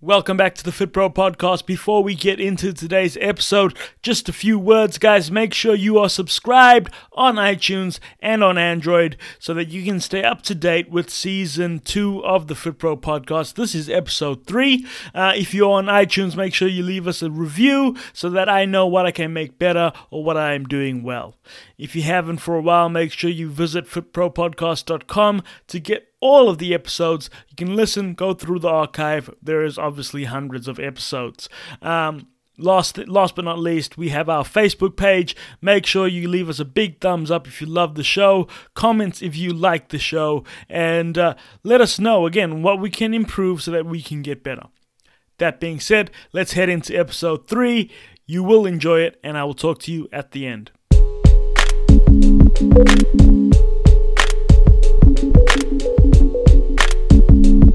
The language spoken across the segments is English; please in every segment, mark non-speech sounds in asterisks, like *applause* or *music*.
Welcome back to the Fit Pro podcast. Before we get into today's episode, just a few words, guys. Make sure you are subscribed on iTunes and on Android so that you can stay up to date with season two of the Fit Pro podcast. This is episode three. Uh, if you're on iTunes, make sure you leave us a review so that I know what I can make better or what I am doing well. If you haven't for a while, make sure you visit fitpropodcast.com to get all of the episodes. You can listen, go through the archive. There is obviously hundreds of episodes. Um, Last, last but not least, we have our Facebook page. Make sure you leave us a big thumbs up if you love the show, comments if you like the show, and uh, let us know again what we can improve so that we can get better. That being said, let's head into episode three. You will enjoy it, and I will talk to you at the end.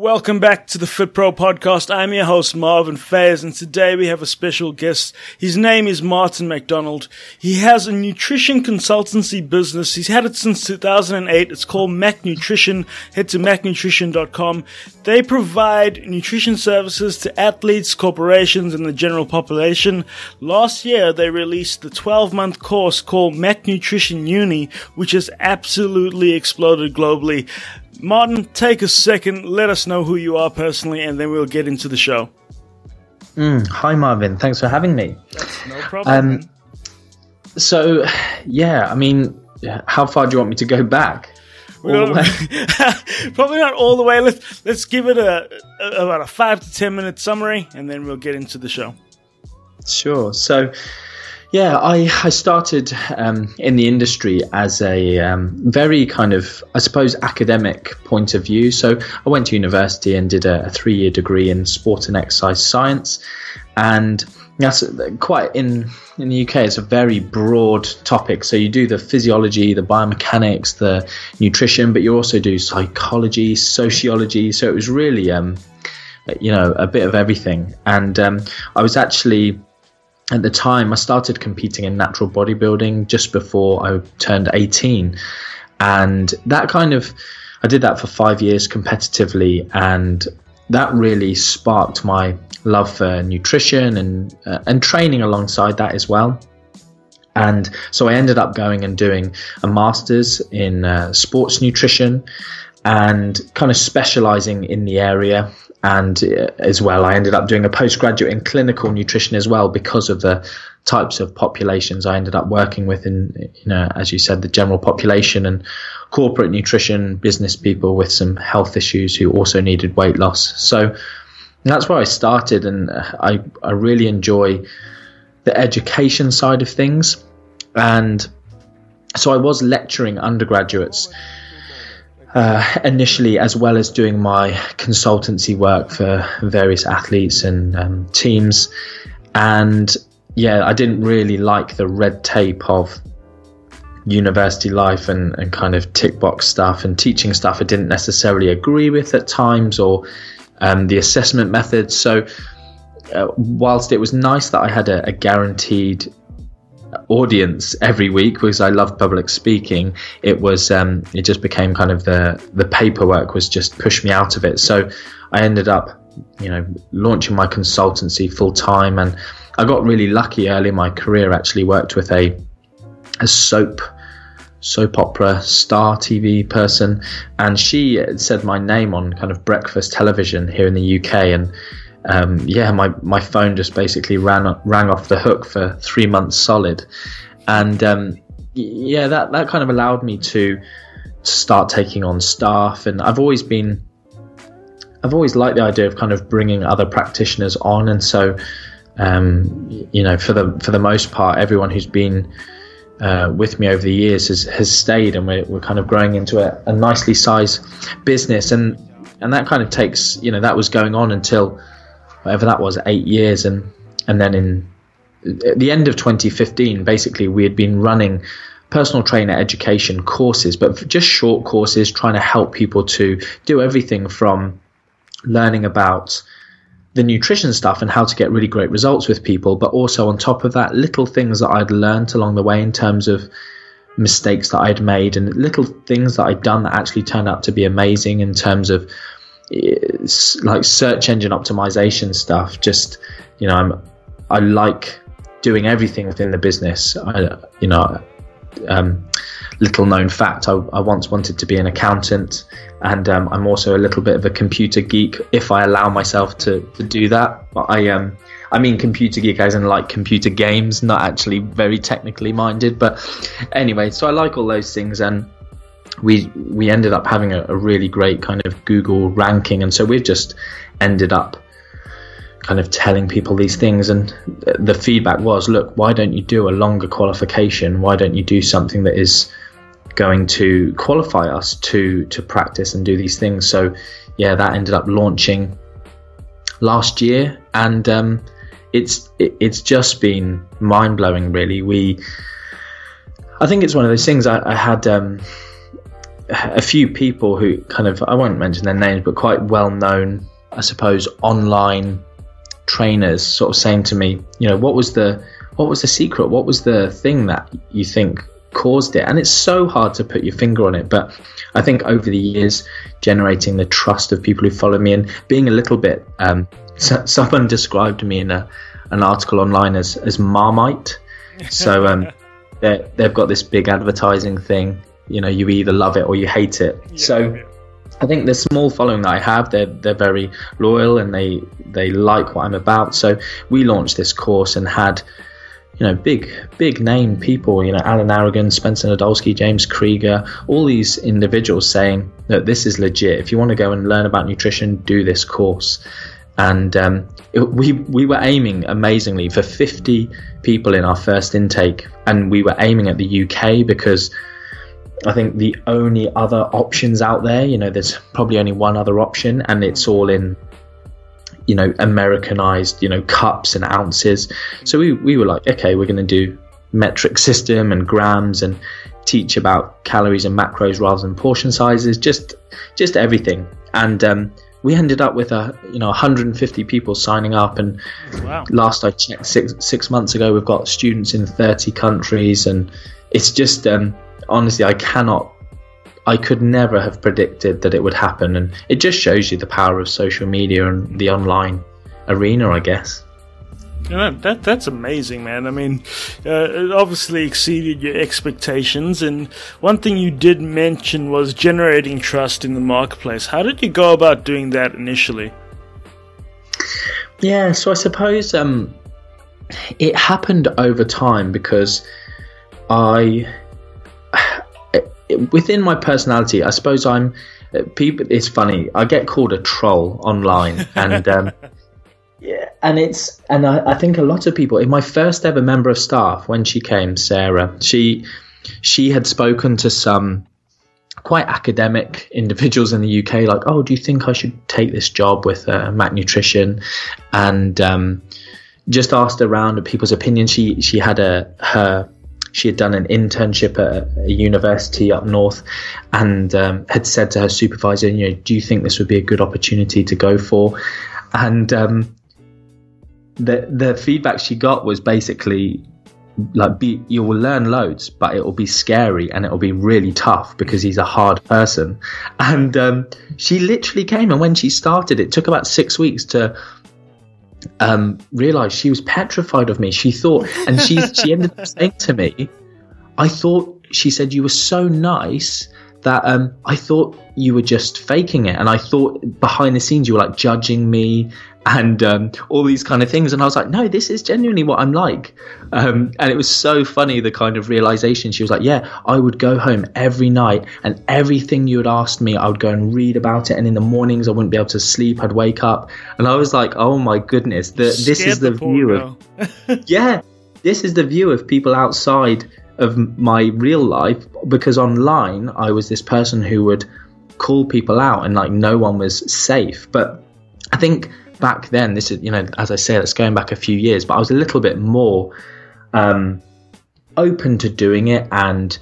Welcome back to the Fit Pro podcast. I'm your host, Marvin Fayers, and today we have a special guest. His name is Martin MacDonald. He has a nutrition consultancy business. He's had it since 2008. It's called Mac Nutrition. Head to macnutrition.com. They provide nutrition services to athletes, corporations, and the general population. Last year, they released the 12 month course called Mac Nutrition Uni, which has absolutely exploded globally. Martin, take a second, let us know who you are personally, and then we'll get into the show. Mm, hi, Marvin. Thanks for having me. That's no problem. Um, so, yeah, I mean, how far do you want me to go back? *laughs* Probably not all the way. Let's let's give it a, a, about a five to ten minute summary, and then we'll get into the show. Sure. So, yeah, I, I started um, in the industry as a um, very kind of, I suppose, academic point of view. So I went to university and did a, a three year degree in sport and exercise science. And that's quite in, in the UK, it's a very broad topic. So you do the physiology, the biomechanics, the nutrition, but you also do psychology, sociology. So it was really, um, you know, a bit of everything. And um, I was actually at the time, I started competing in natural bodybuilding just before I turned 18. And that kind of, I did that for five years competitively. And that really sparked my love for nutrition and, uh, and training alongside that as well. And so I ended up going and doing a master's in uh, sports nutrition and kind of specializing in the area. And uh, as well i ended up doing a postgraduate in clinical nutrition as well because of the types of populations i ended up working with in you know as you said the general population and corporate nutrition business people with some health issues who also needed weight loss. So that's where i started and i i really enjoy the education side of things. And so i was lecturing undergraduates uh, initially, as well as doing my consultancy work for various athletes and um, teams. And yeah, I didn't really like the red tape of university life and, and kind of tick box stuff and teaching stuff I didn't necessarily agree with at times or um, the assessment methods. So, uh, whilst it was nice that I had a, a guaranteed audience every week because I loved public speaking. It was um, it just became kind of the the paperwork was just pushed me out of it. So I ended up you know launching my consultancy full time, and I got really lucky early in my career. Actually worked with a a soap soap opera star TV person, and she said my name on kind of breakfast television here in the UK and um, yeah, my, my phone just basically ran rang off the hook for three months solid, and um, yeah, that that kind of allowed me to start taking on staff, and I've always been I've always liked the idea of kind of bringing other practitioners on, and so um, you know, for the for the most part, everyone who's been uh, with me over the years has, has stayed, and we're, we're kind of growing into a, a nicely sized business, and and that kind of takes you know that was going on until whatever that was, eight years, and and then in at the end of 2015, basically we had been running personal trainer education courses, but just short courses, trying to help people to do everything from learning about the nutrition stuff and how to get really great results with people, but also on top of that, little things that I'd learned along the way in terms of mistakes that I'd made and little things that I'd done that actually turned out to be amazing in terms of like search engine optimization stuff. Just you know, I'm I like doing everything within the business. I, you know, um, little known fact, I, I, once wanted to be an accountant, and um, I'm also a little bit of a computer geek if I allow myself to, to do that. But I um, I mean computer geek as in like computer games, not actually very technically minded. But anyway, so I like all those things, and we we ended up having a, a really great kind of Google ranking, and so we've just ended up kind of telling people these things and the feedback was look why don't you do a longer qualification? Why don't you do something that is going to qualify us to to practice and do these things? So yeah that ended up launching last year and um, it's it, it's just been mind blowing really. We I think it's one of those things I, I had um, a few people who kind of I won't mention their names but quite well known I suppose online trainers sort of saying to me, you know, what was the what was the secret? What was the thing that you think caused it? And it's so hard to put your finger on it, but I think over the years, generating the trust of people who follow me and being a little bit, um, so, someone described me in a, an article online as as Marmite. So um, *laughs* they've got this big advertising thing. You know, you either love it or you hate it. Yeah, so. Yeah I think the small following that I have, they're they're very loyal and they they like what I'm about. So we launched this course and had, you know, big big name people, you know, Alan Aragon, Spencer Nadolsky, James Krieger, all these individuals saying that this is legit. If you want to go and learn about nutrition, do this course. And um, it, we we were aiming amazingly for 50 people in our first intake, and we were aiming at the UK because I think the only other options out there, you know, there's probably only one other option, and it's all in, you know, Americanized, you know, cups and ounces. So we, we were like, okay, we're going to do metric system and grams and teach about calories and macros rather than portion sizes, just just everything. And um, we ended up with a you know 150 people signing up, and wow. last I checked six six months ago, we've got students in 30 countries, and it's just um, honestly, I cannot. I could never have predicted that it would happen, and it just shows you the power of social media and the online arena, I guess. Yeah, that that's amazing, man. I mean, uh, it obviously exceeded your expectations. And one thing you did mention was generating trust in the marketplace. How did you go about doing that initially? Yeah, so I suppose um, it happened over time because I within my personality, I suppose I'm uh, people. It's funny. I get called a troll online, *laughs* and um, yeah, and it's and I, I think a lot of people. In my first ever member of staff, when she came, Sarah, she she had spoken to some quite academic individuals in the UK, like, oh, do you think I should take this job with uh, Mac Nutrition? And um, just asked around people's opinions. She she had a her she had done an internship at a university up north and um, had said to her supervisor, you know, do you think this would be a good opportunity to go for? And um, the the feedback she got was basically like be you will learn loads but it will be scary and it will be really tough because he's a hard person and um, she literally came and when she started it took about six weeks to um, realized she was petrified of me. She thought, and she she ended up saying to me, "I thought." She said you were so nice that um, I thought you were just faking it, and I thought behind the scenes you were like judging me and um, all these kind of things. And I was like, no, this is genuinely what I'm like. Um, and it was so funny the kind of realization. She was like, yeah, I would go home every night and everything you had asked me, I would go and read about it. And in the mornings, I wouldn't be able to sleep. I'd wake up and I was like, oh my goodness, the, this is the, the view of, *laughs* yeah, this is the view of people outside of my real life because online I was this person who would call people out and like no one was safe. But I think back then, this is, you know, as I say, that's going back a few years, but I was a little bit more um, open to doing it and,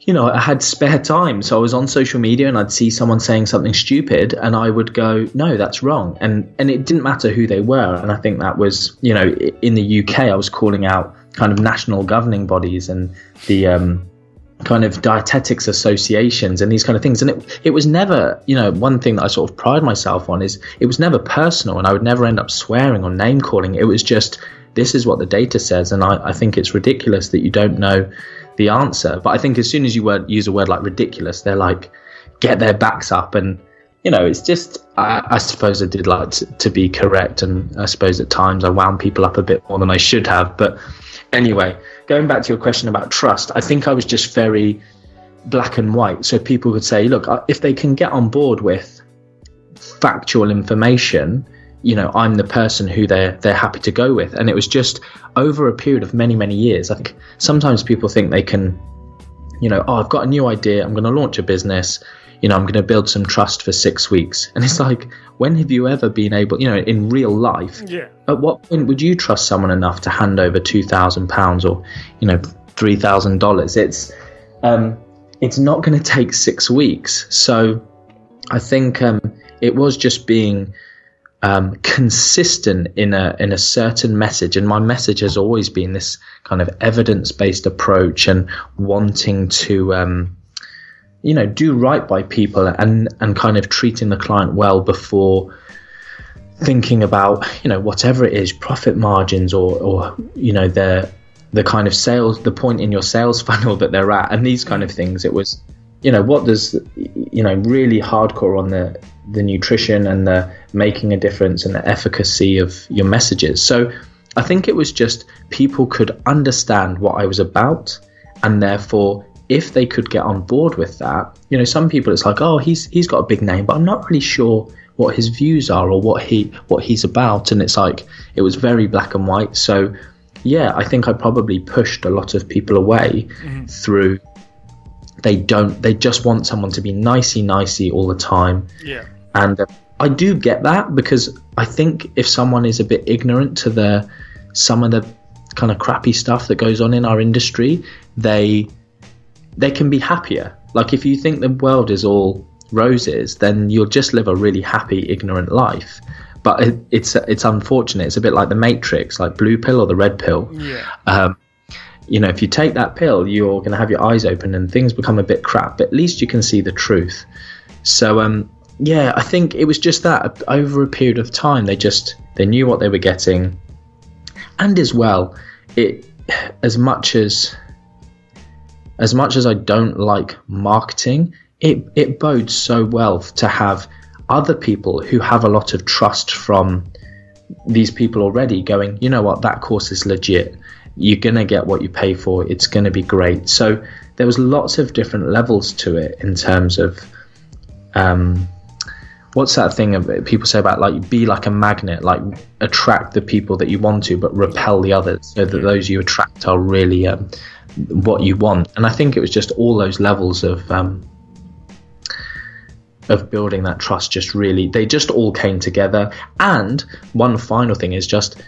you know, I had spare time. So I was on social media and I'd see someone saying something stupid and I would go, no, that's wrong. And, and it didn't matter who they were. And I think that was, you know, in the UK, I was calling out kind of national governing bodies and the, um, kind of dietetics associations and these kind of things and it, it was never you know one thing that i sort of pride myself on is it was never personal and i would never end up swearing or name calling it was just this is what the data says and I, I think it's ridiculous that you don't know the answer. But I think as soon as you word, use a word like ridiculous, they're like, get their backs up. And, you know, it's just, I, I suppose I did like to, to, be correct. And I suppose at times I wound people up a bit more than I should have. But anyway, going back to your question about trust, I think I was just very black and white. So people could say, look, if they can get on board with factual information, you know I'm the person who they're they're happy to go with. And it was just over a period of many many years. I think sometimes people think they can, you know, oh I've got a new idea. I'm going to launch a business. You know, I'm going to build some trust for six weeks. And it's like, when have you ever been able, you know, in real life? Yeah. At what point would you trust someone enough to hand over two thousand pounds or, you know, three thousand dollars? It's, um, it's not going to take six weeks. So, I think um, it was just being um, consistent in a in a certain message, and my message has always been this kind of evidence based approach and wanting to. You know, do right by people and and kind of treating the client well before thinking about you know whatever it is profit margins or or you know the the kind of sales the point in your sales *laughs* funnel that they're at and these kind of mm. things it was you know what does you know really hardcore on the the nutrition and the making a difference and the efficacy of your messages. So I think it was just people could understand what I was about and therefore if they could get on board with that, you know, some people it's like, oh, he's he's got a big name, but I'm not really sure what his views are or what he what he's about. And it's like it was very black and white. So yeah, I think I probably pushed a lot of people away mm-hmm. through they don't they just want someone to be nicey nicey all the time. Yeah. And uh, I do get that because I think if someone is a bit ignorant to the some of the kind of crappy stuff that goes on in our industry, they they can be happier. Like if you think the world is all roses, then you'll just live a really happy, ignorant life. But it, it's it's unfortunate. It's a bit like the Matrix, like blue pill or the red pill. Yeah. Um, you know, if you take that pill, you're going to have your eyes open and things become a bit crap. But at least you can see the truth. So um, yeah, I think it was just that over a period of time, they just they knew what they were getting, and as well, it as much as as much as I don't like marketing, it it bodes so well to have other people who have a lot of trust from these people already going, you know what, that course is legit. You're gonna get what you pay for. It's gonna be great. So there was lots of different levels to it in terms of um, what's that thing of people say about like be like a magnet, like attract the people that you want to, but repel the others, so that those you attract are really um, what you want. And I think it was just all those levels of um, of building that trust. Just really, they just all came together. And one final thing is just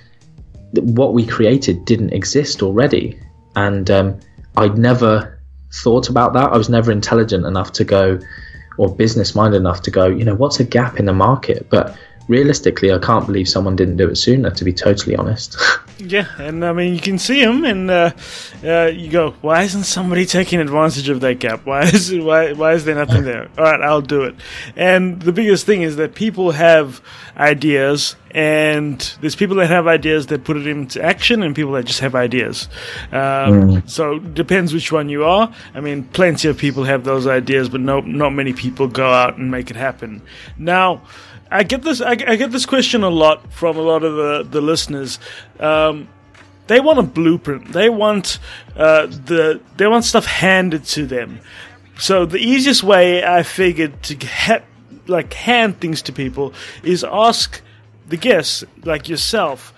what we created didn't exist already, and um, I'd never thought about that. I was never intelligent enough to go or business minded enough to go, you know, what's a gap in the market? But realistically, I can't believe someone didn't do it sooner. To be totally honest. *laughs* yeah, and I mean, you can see them, and uh, uh, you go, why isn't somebody taking advantage of that gap? Why is it, *laughs* why why is there nothing there? All right, I'll do it. And the biggest thing is that people have ideas, and there's people that have ideas that put it into action, and people that just have ideas. Um, mm. So it depends which one you are. I mean, plenty of people have those ideas, but no, not many people go out and make it happen. Now. I get this. I, I, get this question a lot from a lot of the the listeners. Um, they want a blueprint. They want uh, the they want stuff handed to them. So the easiest way I figured to ha- like hand things to people is ask the guests like yourself.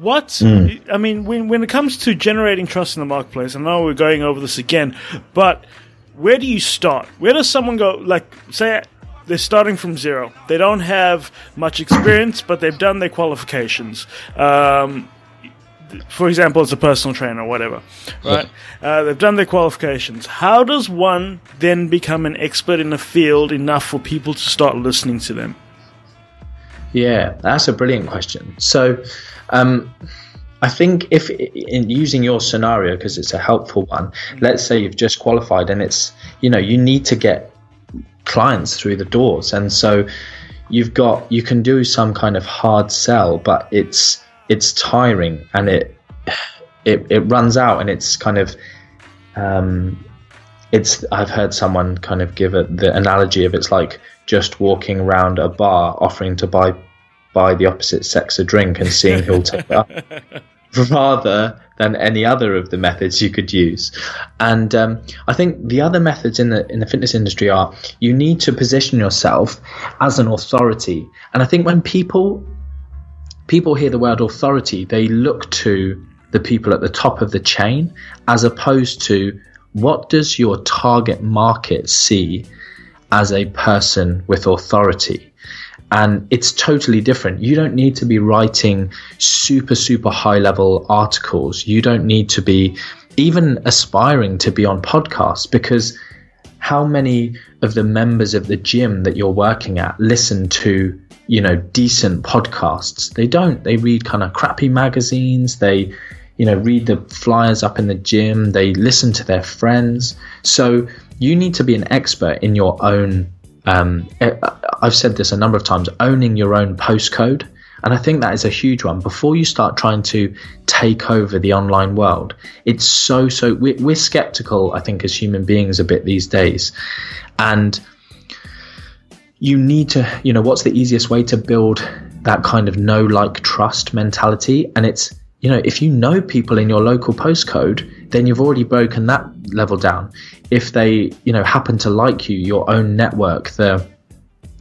What mm. I mean when when it comes to generating trust in the marketplace, I know we're going over this again, but where do you start? Where does someone go? Like say they're starting from zero. They don't have much experience, but they've done their qualifications. Um, for example, as a personal trainer or whatever, right? Uh, they've done their qualifications. How does one then become an expert in the field enough for people to start listening to them? Yeah, that's a brilliant question. So, um, I think if in using your scenario because it's a helpful one, let's say you've just qualified and it's you know you need to get clients through the doors, and so you've got you can do some kind of hard sell, but it's it's tiring and it it it runs out and it's kind of um, it's I've heard someone kind of give it the analogy of it's like just walking around a bar offering to buy buy the opposite sex a drink and seeing who'll take it up *laughs* rather than any other of the methods you could use. And um, I think the other methods in the in the fitness industry are you need to position yourself as an authority. And I think when people people hear the word authority, they look to the people at the top of the chain as opposed to what does your target market see as a person with authority? And it's totally different. You don't need to be writing super, super high level articles. You don't need to be even aspiring to be on podcasts because how many of the members of the gym that you're working at listen to you know decent podcasts? They don't. They read kind of crappy magazines. They you know read the flyers up in the gym. They listen to their friends. So you need to be an expert in your own um, i've said this a number of times owning your own postcode and i think that is a huge one before you start trying to take over the online world it's so so we're, we're skeptical i think as human beings a bit these days and you need to, you know, what's the easiest way to build that kind of know, like, trust mentality? And it's, you know, if you know people in your local postcode, then you've already broken that level down. If they, you know, happen to like you, your own network, the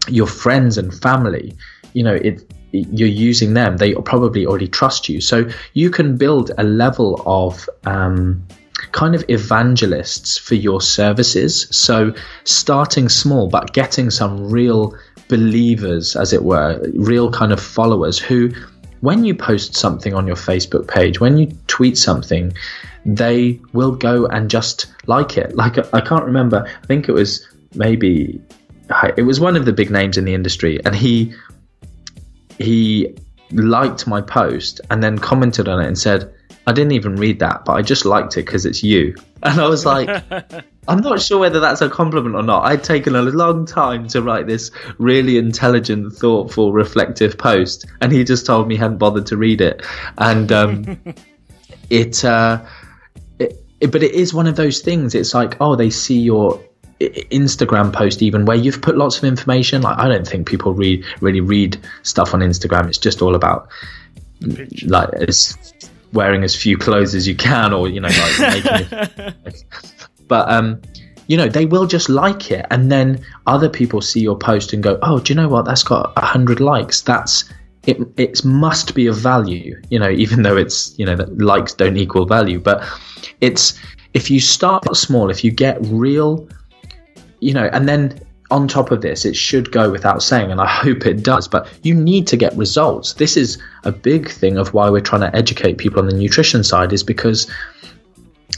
your friends and family, you know, it you're using them. They probably already trust you, so you can build a level of um, kind of evangelists for your services. So starting small, but getting some real believers, as it were, real kind of followers who, when you post something on your Facebook page, when you tweet something, they will go and just like it. Like, I can't remember, I think it was maybe, it was one of the big names in the industry, and he, he liked my post and then commented on it and said, I didn't even read that, but I just liked it because it's you. *laughs* And I was like, *laughs* I'm not sure whether that's a compliment or not. I'd taken a long time to write this really intelligent, thoughtful, reflective post, and he just told me he hadn't bothered to read it. And um, *laughs* it, uh, it, it, but it is one of those things. It's like, oh, they see your Instagram post even where you've put lots of information. Like, I don't think people read really read stuff on Instagram. It's just all about like wearing as few clothes as you can, or you know, like *laughs* making. *laughs* but um, you know, they will just like it, and then other people see your post and go, "Oh, do you know what? That's got a hundred likes. That's it. It must be of value." You know, even though it's you know that likes don't equal value, but it's if you start small, if you get real, you know, and then on top of this, it should go without saying, and I *laughs* hope it does, but you need to get results. This is a big thing of why we're trying to educate people on the nutrition side, is because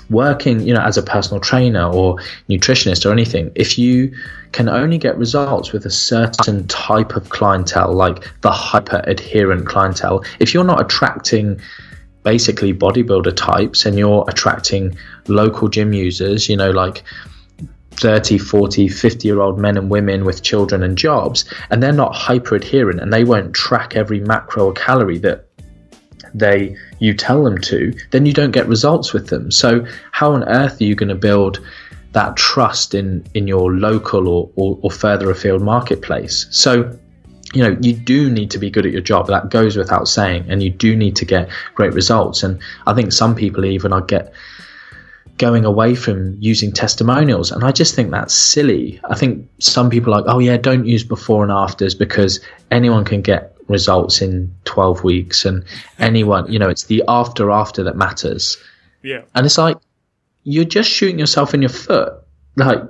working, you know, as a personal trainer or nutritionist or anything, if you can only get results with a certain type of clientele, like the hyper adherent clientele, if you're not attracting basically bodybuilder types and you're attracting local gym users, you know, like 30, 40, 50 year old men and women with children and jobs, and they're not hyper adherent and they won't track every macro or calorie that they you tell them to, then you don't get results with them. So how on earth are you going to build that trust in in your local or, or, or further afield marketplace? So you know you do need to be good at your job that goes without saying and you do need to get great results and i think some people even are get going away from using testimonials. And I just think that's silly. I think some people are like, oh, yeah, don't use before and afters because anyone can get results in 12 weeks and anyone, you know, it's the after after that matters. Yeah. And it's like, you're just shooting yourself in your foot. Like,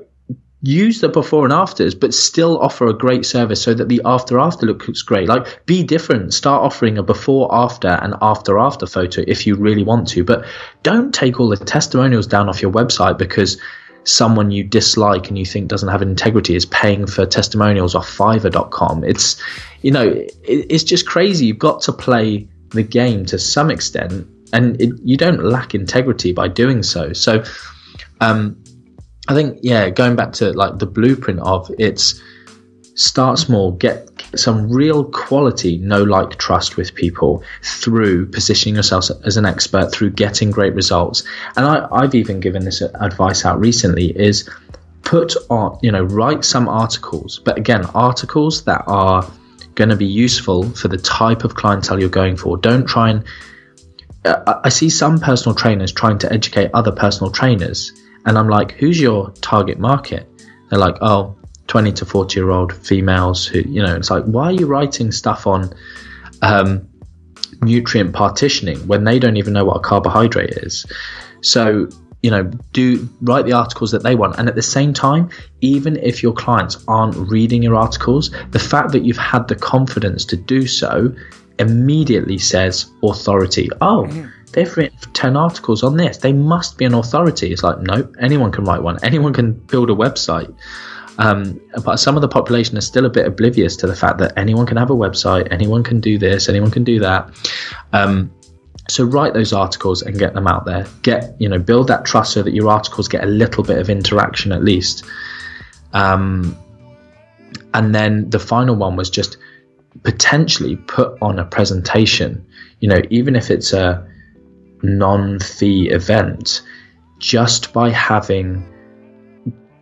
use the before and afters, but still offer a great service so that the after after looks great. Like be different. Start offering a before after and after after photo if you really want to, but don't take all the testimonials down off your website because someone you dislike and you think doesn't have integrity is paying for testimonials off fiverr.com. It's you know, it, it's just crazy. You've got to play the game to some extent and it, you don't lack integrity by doing so. So um I think yeah, going back to like the blueprint of it's start small, get some real quality, no like trust with people through positioning yourself as an expert, through getting great results. And I, I've even given this advice out recently is put on, you know, write some articles, but again, articles that are going to be useful for the type of clientele you're going for. Don't try and I see some personal trainers trying to educate other personal trainers and I'm like, who's your target market? They're like, oh, 20 to 40 year old females who, you know, it's like, why are you writing stuff on um, nutrient partitioning when they don't even know what a carbohydrate is? So, you know, do write the articles that they want. And at the same time, even if your clients aren't reading your articles, the fact that you've had the confidence to do so immediately says authority. Oh, they've written 10 articles on this. They must be an authority. It's like, no, anyone can write one. Anyone can build a website. Um, but some of the population is still a bit oblivious to the fact that anyone can have a website, anyone can do this, anyone can do that. Um, so write those articles and get them out there. Get you know build that trust so that your articles get a little bit of interaction at least. Um, and then the final one was just potentially put on a presentation. You know, even if it's a non fee event just by having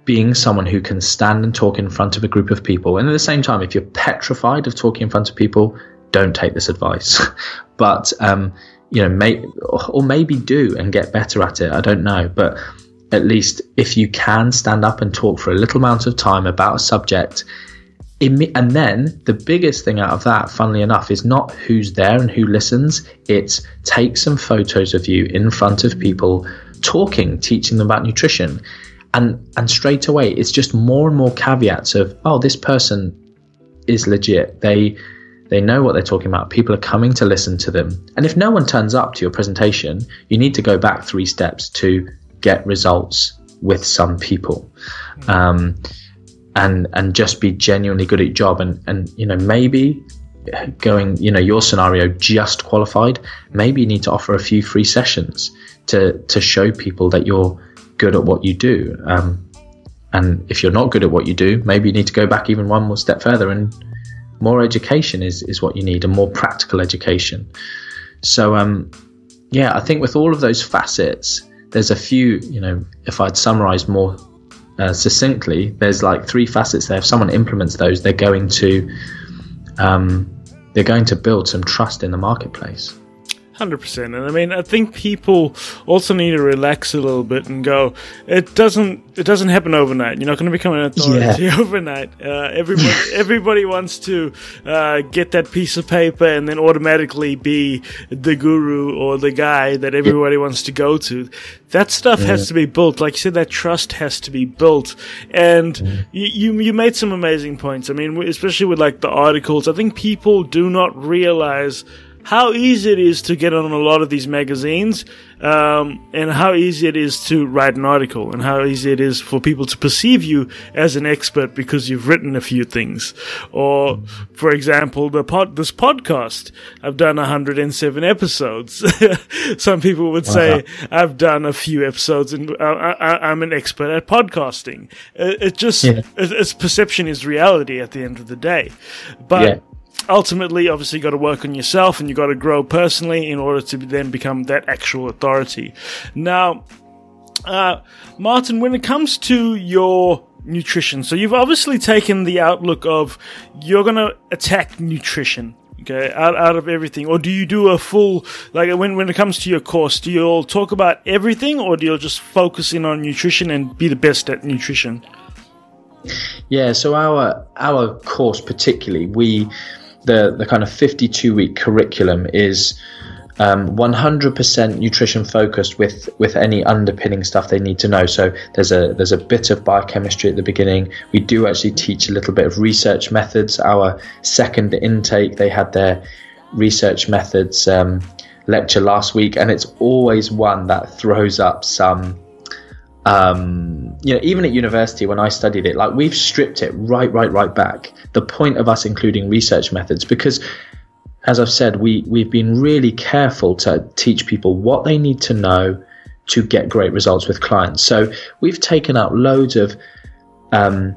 being someone who can stand and talk in front of a group of people. And at the same time, if you're petrified of talking in front of people, don't take this advice. *laughs* but, um, you know, may, or maybe do and get better at it. I don't know. But at least if you can stand up and talk for a little amount of time about a subject, and then the biggest thing out of that, funnily enough, is not who's there and who listens. It's take some photos of you in front of people talking, teaching them about nutrition. And and straight away it's just more and more caveats of, oh, this person is legit. They they know what they're talking about. People are coming to listen to them. And if no one turns up to your presentation, you need to go back three steps to get results with some people. Um, and and just be genuinely good at your job and and you know maybe going you know your scenario just qualified maybe you need to offer a few free sessions to to show people that you're good at what you do. Um, and if you're not good at what you do maybe you need to go back even one more step further and more education is is what you need and more practical education. So um yeah i think with all of those facets there's a few you know if i'd summarize more uh, succinctly, there's like three facets there. If someone implements those, they're going to um, they're going to build some trust in the marketplace. Hundred percent, and I mean, I think people also need to relax a little bit and go. It doesn't. It doesn't happen overnight. You're not going to become an authority yeah. *laughs* overnight. Uh, everybody, *laughs* everybody wants to uh, get that piece of paper and then automatically be the guru or the guy that everybody wants to go to. That stuff yeah. has to be built. Like you said, that trust has to be built. And yeah. you, you you made some amazing points. I mean, especially with like the articles. I think people do not realize how easy it is to get on a lot of these magazines, um, and how easy it is to write an article, and how easy it is for people to perceive you as an expert because you've written a few things. Or, for example, the pod, this podcast, I've done 107 episodes. *laughs* Some people would say uh-huh. I've done a few episodes, and I, am an expert at podcasting. It, it just, yeah. it, its perception is reality at the end of the day. But yeah ultimately, obviously, got to work on yourself and you got to grow personally in order to then become that actual authority. Now, uh, Martin, when it comes to your nutrition, so you've obviously taken the outlook of you're going to attack nutrition. Okay, out, out of everything, or do you do a full like when when it comes to your course? Do you all talk about everything, or do you just focus in on nutrition and be the best at nutrition? Yeah, so our our course particularly, we the the kind of 52 week curriculum is um, 100% nutrition focused with with any underpinning stuff they need to know. So there's a there's a bit of biochemistry at the beginning. We do actually teach a little bit of research methods. Our second intake they had their research methods um, lecture last week, and it's always one that throws up some. Um, you know, even at university when I studied it, like we've stripped it right, right, right back. The point of us including research methods because as I've said, we, we've been really careful to teach people what they need to know to get great results with clients. So we've taken out loads of um,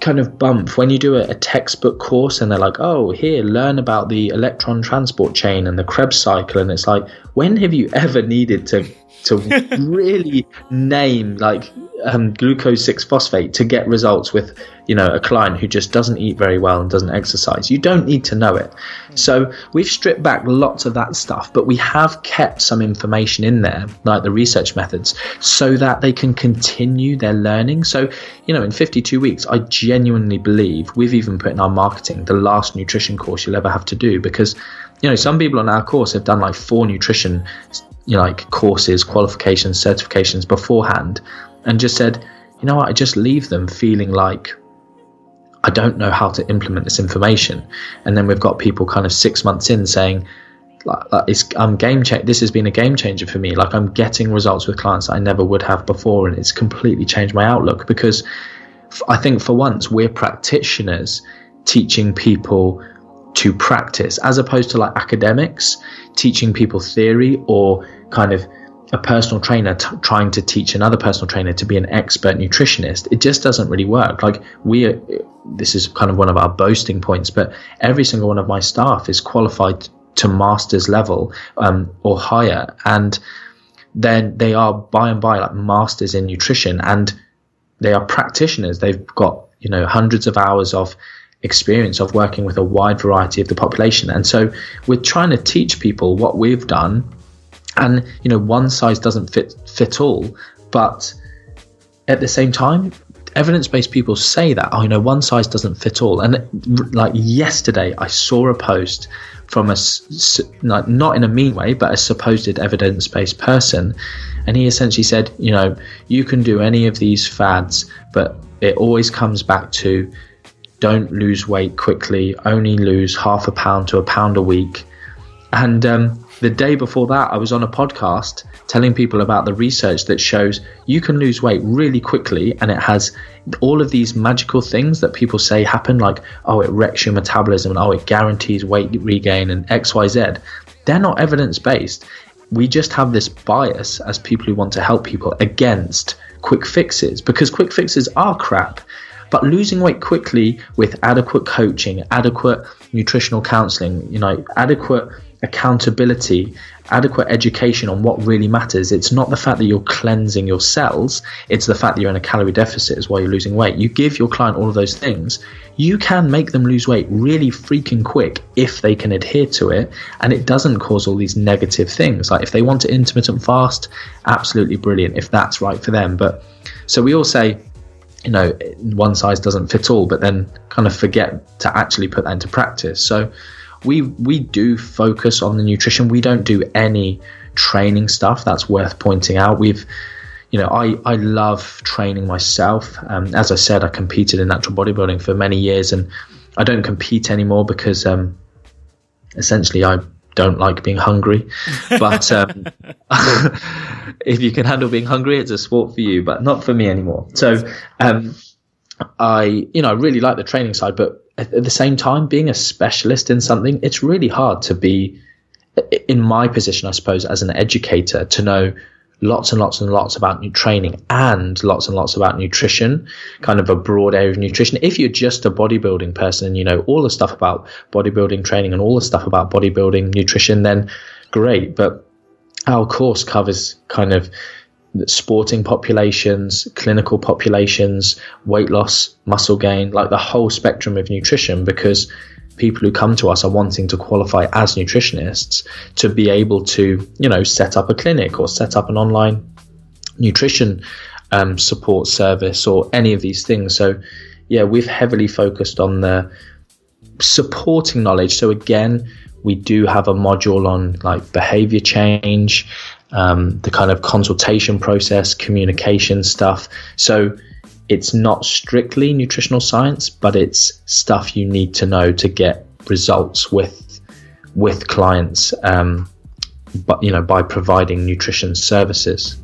kind of bump when you do a, a, textbook course and they're like, oh, here, learn about the electron transport chain and the Krebs cycle. And it's like, when have you ever needed to to really name like um, glucose 6 phosphate to get results with you know a client who just doesn't eat very well and doesn't exercise. You don't need to know it. So we've stripped back lots of that stuff but we have kept some information in there like the research methods so that they can continue their learning. So you know in 52 weeks i genuinely believe we've even put in our marketing the last nutrition course you'll ever have to do because you know some people on our course have done like four nutrition you know, like courses, qualifications, certifications beforehand, and just said, you know what, I just leave them feeling like I don't know how to implement this information. And then we've got people kind of six months in saying, like, like I'm game cha- This has been a game changer for me. Like I'm getting results with clients I never would have before, and it's completely changed my outlook because I think for once we're practitioners teaching people to practice as opposed to like academics teaching people theory or kind of a personal trainer t- trying to teach another personal trainer to be an expert nutritionist. It just doesn't really work. Like we are, this is kind of one of our boasting points but every single one of my staff is qualified to master's level um, or higher and then they are by and by like masters in nutrition and they are practitioners. They've got you know hundreds of hours of experience of working with a wide variety of the population. And so we're trying to teach people what we've done. And, you know, one size doesn't fit, fit all. But at the same time, evidence based people say that, oh, you know, one size doesn't fit all. And like yesterday, I saw a post from a, not in a mean way, but a supposed evidence based person. And he essentially said, you know, you can do any of these fads, but it always comes back to don't lose weight quickly, only lose half a pound to a pound a week. And um, the day before that, I was on a podcast telling people about the research that shows you can lose weight really quickly and it has all of these magical things that people say happen, like, oh, it wrecks your metabolism and oh, it guarantees weight regain and XYZ. They're not evidence based. We just have this bias as people who want to help people against quick fixes because quick fixes are crap. But losing weight quickly with adequate coaching, adequate nutritional counseling, you know, adequate accountability, adequate education on what really matters. It's not the fact that you're cleansing your cells, it's the fact that you're in a calorie deficit is why you're losing weight. You give your client all of those things, you can make them lose weight really freaking quick if they can adhere to it and it doesn't cause all these negative things. Like if they want to intermittent fast, absolutely brilliant if that's right for them. But so we all say you know one size doesn't fit all but then kind of forget to actually put that into practice. So we we do focus on the nutrition. We don't do any training stuff that's worth pointing out. We've you know i i love training myself. Um, as i said i competed in natural bodybuilding for many years and i don't compete anymore because um, essentially i don't like being hungry. *laughs* But um, *laughs* if you can handle being hungry, it's a sport for you, but not for me anymore. So um, I, you know, I really like the training side, but at the same time, being a specialist in something, it's really hard to be in my position, I suppose, as an educator, to know lots and lots and lots about training and lots and lots about nutrition, kind of a broad area of nutrition. If you're just a bodybuilding person and you know all the stuff about bodybuilding training and all the stuff about bodybuilding nutrition, then great. But our course covers kind of sporting populations, clinical populations, weight loss, muscle gain, like the whole spectrum of nutrition because people who come to us are wanting to qualify as nutritionists to be able to, you know, set up a clinic or set up an online nutrition um, support service or any of these things. So, yeah, we've heavily focused on the supporting knowledge. So, again, we do have a module on like behavior change, um, the kind of consultation process, communication stuff. So it's not strictly nutritional science, but it's stuff you need to know to get results with with clients. Um, but you know, by providing nutrition services.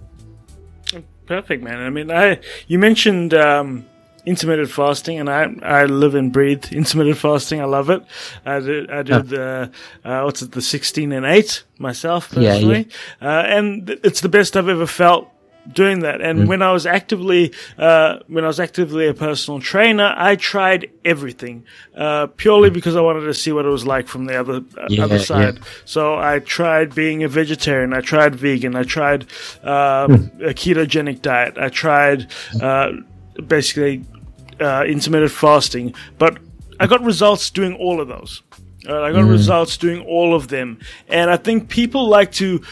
Perfect, man. I mean, I you mentioned um, intermittent fasting, and I I live and breathe *laughs* intermittent fasting. I love it. I did I did the uh, what's it the sixteen and eight myself personally, yeah, yeah. Uh, and it's the best I've ever felt doing that. And mm. when I was actively, uh, when I was actively a personal trainer, I tried everything, uh, purely because I wanted to see what it was like from the other, uh, yeah, other side. Yeah. So I tried being a vegetarian. I tried vegan. I tried, um, mm. a ketogenic diet. I tried, uh, basically, uh, intermittent fasting, but I got results doing all of those. Uh, I got mm. results doing all of them. And I think people like to,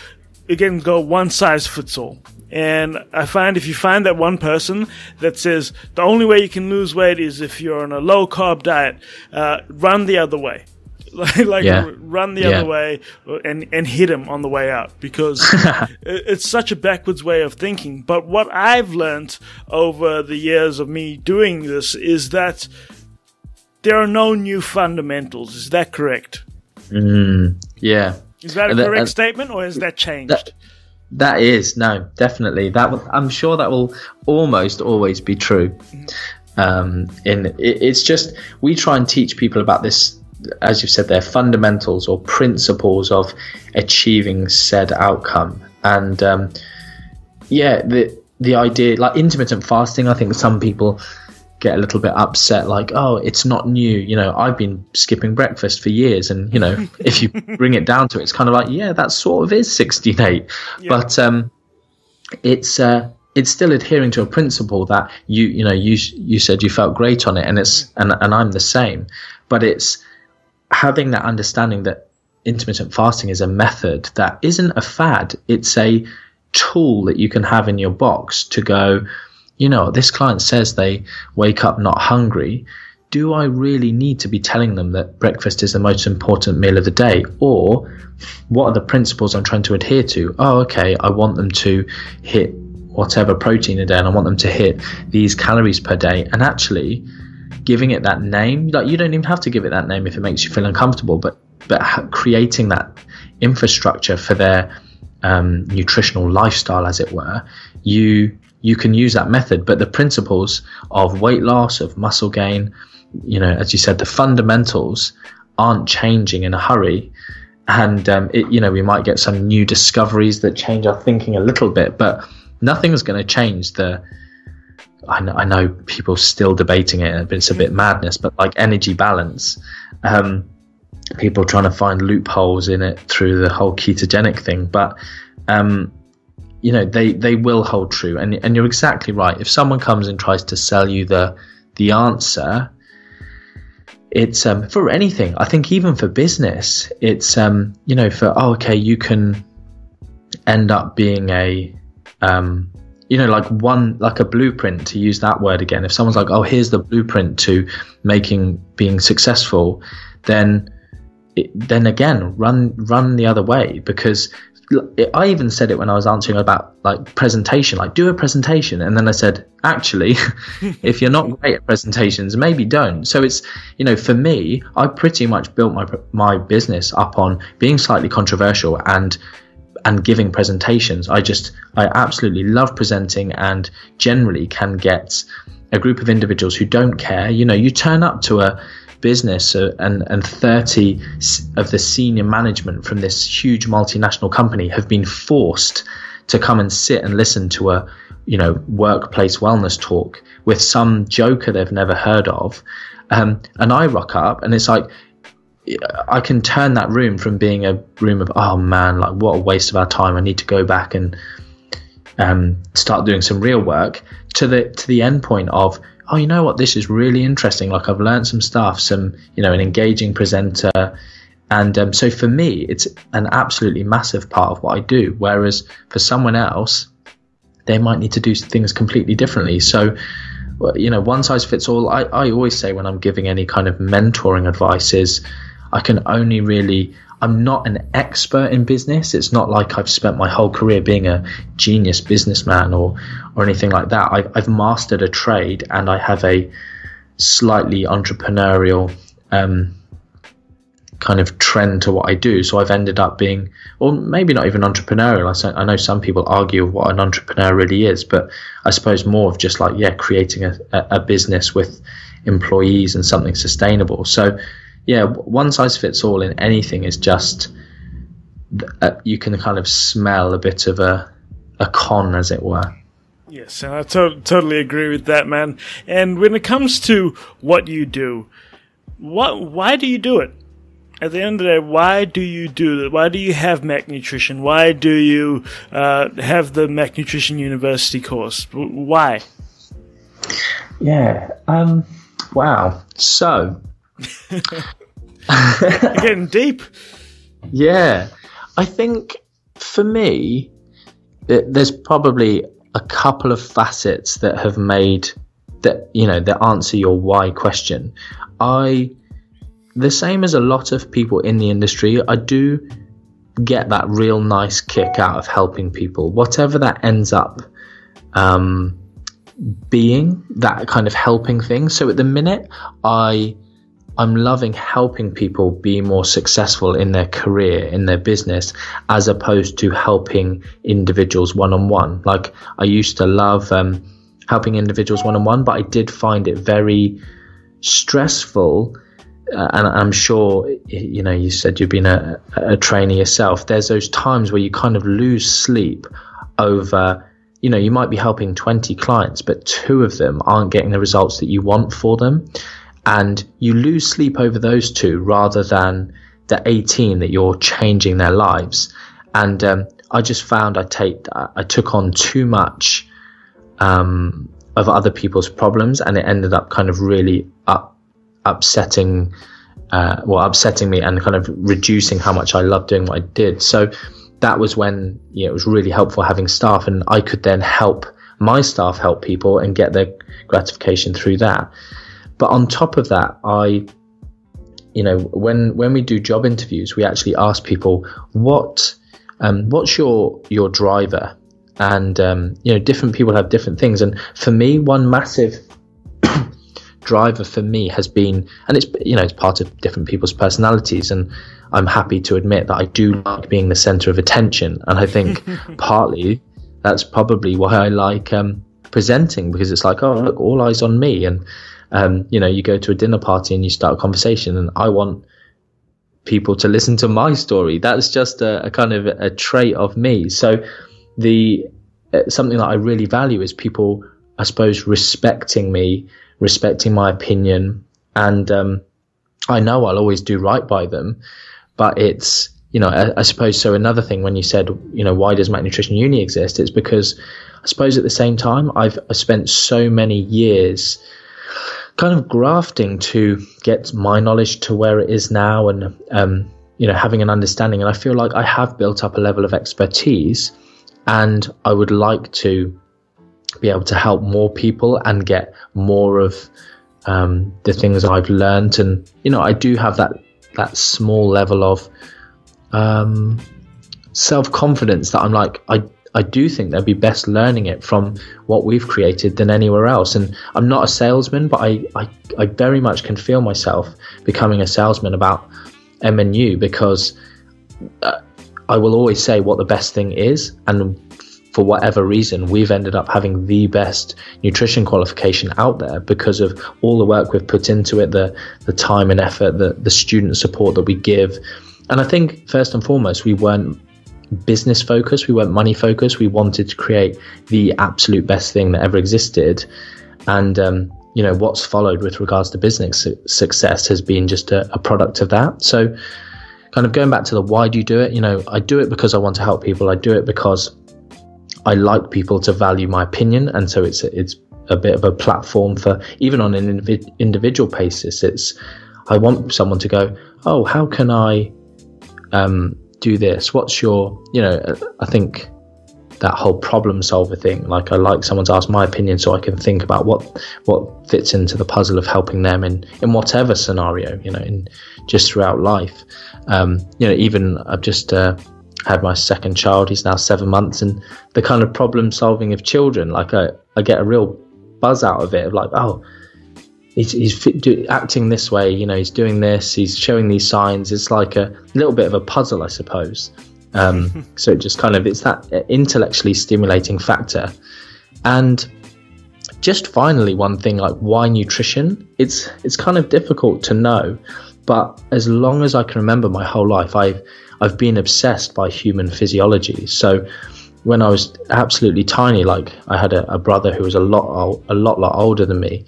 again, go one size fits all. And I find if you find that one person that says the only way you can lose weight is if you're on a low carb diet, uh, run the other way. *laughs* like yeah. run the yeah. other way and and hit him on the way out because *laughs* it's such a backwards way of thinking. But what I've learned over the years of me doing this is that there are no new fundamentals. Is that correct? Mm, yeah. Is that a correct uh, statement, or has that changed? That, that is no, definitely. That I'm sure that will almost always be true. Um, in it, it's just we try and teach people about this, as you've said, their fundamentals or principles of achieving said outcome. And um, yeah, the the idea like intermittent fasting. I think some people get a little bit upset like oh it's not new. You know i've been skipping breakfast for years and you know if you *laughs* bring it down to it it's kind of like yeah that sort of is 68 yeah. but um it's uh it's still adhering to a principle that you you know you you said you felt great on it and it's and and I'm the same. But it's having that understanding that intermittent fasting is a method that isn't a fad. It's a tool that you can have in your box to go you know, this client says they wake up not hungry. Do I really need to be telling them that breakfast is the most important meal of the day? Or what are the principles I'm trying to adhere to? Oh, okay, I want them to hit whatever protein a day and I want them to hit these calories per day. And actually, giving it that name, like you don't even have to give it that name if it makes you feel uncomfortable, but but creating that infrastructure for their um, nutritional lifestyle, as it were, you you can use that method. But the principles of weight loss, of muscle gain, you know, as you said, the fundamentals aren't changing in a hurry. And, um, it, you know, we might get some new discoveries that change our thinking a little bit, but nothing's going to change the. I know, I know people still debating it, and it's a bit madness, but like energy balance, um, people trying to find loopholes in it through the whole ketogenic thing. But um, you know they they will hold true. And and you're exactly right. If someone comes and tries to sell you the the answer it's um, for anything. I think even for business it's um, you know for oh okay you can end up being a um, you know like one like a blueprint to use that word again. If someone's like oh here's the blueprint to making being successful then it, then again run run the other way because I even said it when I was answering about like presentation, like do a presentation, and then I said, actually, *laughs* if you're not *laughs* great at presentations, maybe don't. So it's you know, for me, I pretty much built my my business up on being slightly controversial and and giving presentations. I just I absolutely love presenting and generally can get a group of individuals who don't care. You know, you turn up to a business uh, and, and 30 of the senior management from this huge multinational company have been forced to come and sit and listen to a you know workplace wellness talk with some joker they've never heard of. Um, and i rock up and it's like i can turn that room from being a room of oh man like what a waste of our time i need to go back and um, start doing some real work to the to the end point of oh, you know what, this is really interesting. Like I've learned some stuff, some, you know, an engaging presenter. And um, so for me, it's an absolutely massive part of what I do. Whereas for someone else, they might need to do things completely differently. So, you know, one size fits all. I, I always say when I'm giving any kind of mentoring advice is I can only really I'm not an expert in business. It's not like I've spent my whole career being a genius businessman or or anything like that. I, I've mastered a trade and I have a slightly entrepreneurial um, kind of trend to what I do. So I've ended up being, or maybe not even entrepreneurial. I, know some people argue what an entrepreneur really is, but I suppose more of just like, yeah, creating a, a business with employees and something sustainable. So, yeah, one size fits all in anything is just, uh, you can kind of smell a bit of a, a con, as it were. Yes, and I to- totally agree with that, man. And when it comes to what you do, what why do you do it? At the end of the day, why do you do that? Why do you have Mac Nutrition? Why do you uh, have the Mac Nutrition University course? Why? Yeah. Um. Wow. So. Getting deep. Yeah, I think for me, there's probably a couple of facets that have made that you know that answer your why question. I the same as a lot of people in the industry, I do get that real nice kick out of helping people, whatever that ends up um, being, that kind of helping thing. So at the minute, I I'm loving helping people be more successful in their career, in their business, as opposed to helping individuals one on one. Like I used to love um, helping individuals one on one, but I did find it very stressful. Uh, and I'm sure, you know, you said you've been a, a trainer yourself. There's those times where you kind of lose sleep over, you know, you might be helping 20 clients, but two of them aren't getting the results that you want for them and you lose sleep over those two rather than the 18 that you're changing their lives. And um, I just found I take I took on too much um, of other people's problems, and it ended up kind of really up, upsetting. Uh, well, upsetting me and kind of reducing how much I loved doing what I did. So that was when you know, it was really helpful having staff, and I could then help my staff help people and get their gratification through that. But on top of that, I, you know, when when we do job interviews, we actually ask people what um, what's your your driver, and um, you know, different people have different things. And for me, one massive *coughs* driver for me has been, and it's you know, it's part of different people's personalities, and I'm happy to admit that I do like being the center of attention, and I think *laughs* partly that's probably why I like um, presenting because it's like, oh look, all eyes on me, and um, you know, you go to a dinner party and you start a conversation, and I want people to listen to my story. That's just a, a kind of a trait of me. So, the uh, something that I really value is people, I suppose, respecting me, respecting my opinion, and um, I know I'll always do right by them, but it's you know, I, I, suppose so. Another thing, when you said, you know, why does Mac Nutrition Uni exist? It's because I suppose at the same time, I've spent so many years kind of grafting to get my knowledge to where it is now and um, you know having an understanding. And i feel like i have built up a level of expertise and i would like to be able to help more people and get more of um, the things i've learned. And you know i do have that that small level of um, self-confidence that i'm like i I do think they'd be best learning it from what we've created than anywhere else. And I'm not a salesman, but I, I, I very much can feel myself becoming a salesman about MNU because uh, I will always say what the best thing is. And for whatever reason, we've ended up having the best nutrition qualification out there because of all the work we've put into it, the, the time and effort, the, the student support that we give. And I think first and foremost, we weren't business focused. We weren't money focused. We wanted to create the absolute best thing that ever existed. And, um, you know, what's followed with regards to business su- success has been just a, a product of that. So, kind of going back to the why do you do it? You know, I do it because I want to help people. I do it because I like people to value my opinion. And so it's, it's a bit of a platform for even on an indiv- individual basis. It's, I want someone to go, oh, how can I, um, do this? What's your, you know, I think that whole problem solver thing. Like I like someone to ask my opinion so I can think about what what fits into the puzzle of helping them in in whatever scenario, you know, in just throughout life. Um, you know, even I've just uh, had my second child. He's now seven months, and the kind of problem solving of children, like I I get a real buzz out of it of like, oh. He's, he's do, acting this way, you know. He's doing this. He's showing these signs. It's like a little bit of a puzzle, I suppose. Um, *laughs* so it just kind of it's that intellectually stimulating factor. And just finally, one thing like why nutrition? It's it's kind of difficult to know, but as long as I can remember my whole life, I've I've been obsessed by human physiology. So when I was absolutely tiny, like I had a, a brother who was a lot a lot lot older than me,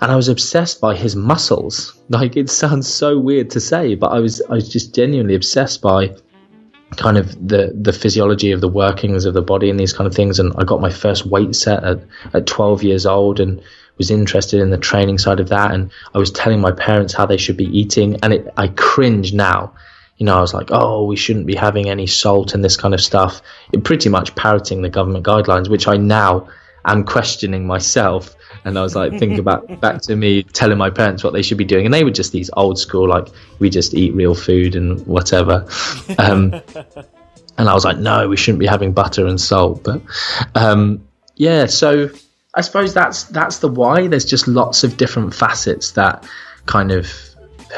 and I was obsessed by his muscles. *laughs* Like it sounds so weird to say, but I was I was just genuinely obsessed by kind of the the physiology of the workings of the body and these kind of things. And I got my first weight set at, at 12 years old and was interested in the training side of that. And I was telling my parents how they should be eating, and it, I cringe now. You know, I was like, oh, we shouldn't be having any salt and this kind of stuff. It pretty much parroting the government guidelines, which I now am questioning myself and I was like thinking about back to me telling my parents what they should be doing, and they were just these old school like we just eat real food and whatever. Um, *laughs* and I was like, no, we shouldn't be having butter and salt. But um, yeah, so I suppose that's that's the why. There's just lots of different facets that kind of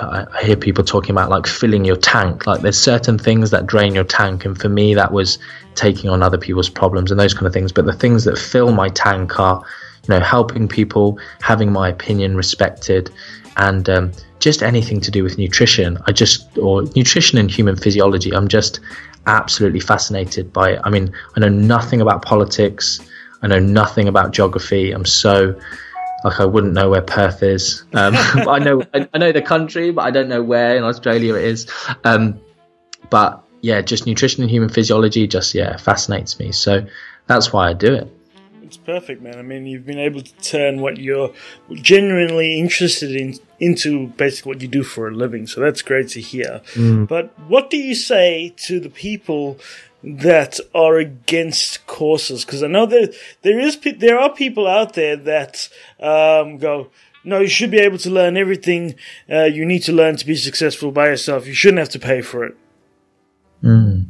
I, hear people talking about like filling your tank. Like there's certain things that drain your tank, and for me that was taking on other people's problems and those kind of things. But the things that fill my tank are you know, helping people, having my opinion respected, and um, just anything to do with nutrition. I just, or nutrition and human physiology, I'm just absolutely fascinated by it. I mean, I know nothing about politics, I know nothing about geography. I'm so, like, I wouldn't know where Perth is. Um, *laughs* I know, I, I, know the country, but I don't know where in Australia it is. Um, but yeah, just nutrition and human physiology just, yeah, fascinates me. So that's why I do it. It's perfect, man. I mean, you've been able to turn what you're genuinely interested in into basically what you do for a living. So that's great to hear. Mm. But what do you say to the people that are against courses? Because I know that there is there are people out there that um, go. No, you should be able to learn everything uh, you need to learn to be successful by yourself. You shouldn't have to pay for it. Mm.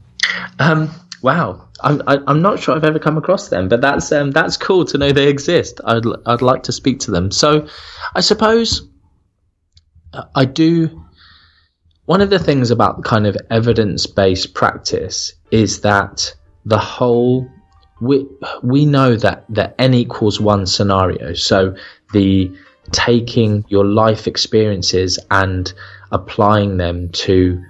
Um, wow, I'm I'm not sure I've ever come across them, but that's um, that's cool to know they exist. I'd I'd like to speak to them. So, I suppose I do. One of the things about kind of evidence based practice is that the whole we we know that that n equals one scenario. So the taking your life experiences and applying them to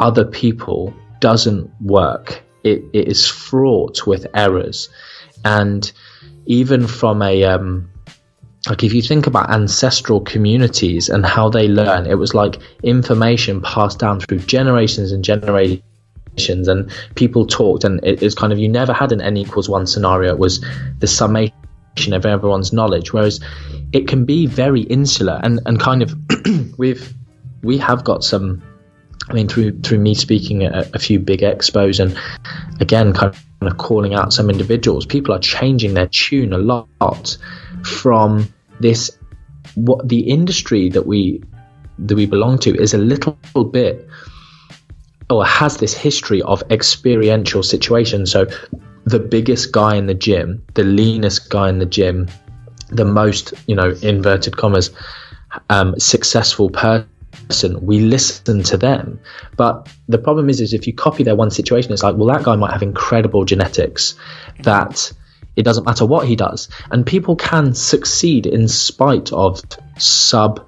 other people doesn't work it, it is fraught with errors. And even from a, um, like if you think about ancestral communities and how they learn, it was like information passed down through generations and generations and people talked and it is kind of you never had an n equals one scenario it was the summation of everyone's knowledge whereas it can be very insular and and kind of *clears throat* we've we have got some I mean, through through me speaking at a few big expos and again, kind of calling out some individuals, people are changing their tune a lot from this. What the industry that we that we belong to is a little bit or has this history of experiential situations. So, the biggest guy in the gym, the leanest guy in the gym, the most you know inverted commas um, successful person person, we listen to them. But the problem is, is if you copy their one situation, it's like, well, that guy might have incredible genetics that it doesn't matter what he does. And people can succeed in spite of sub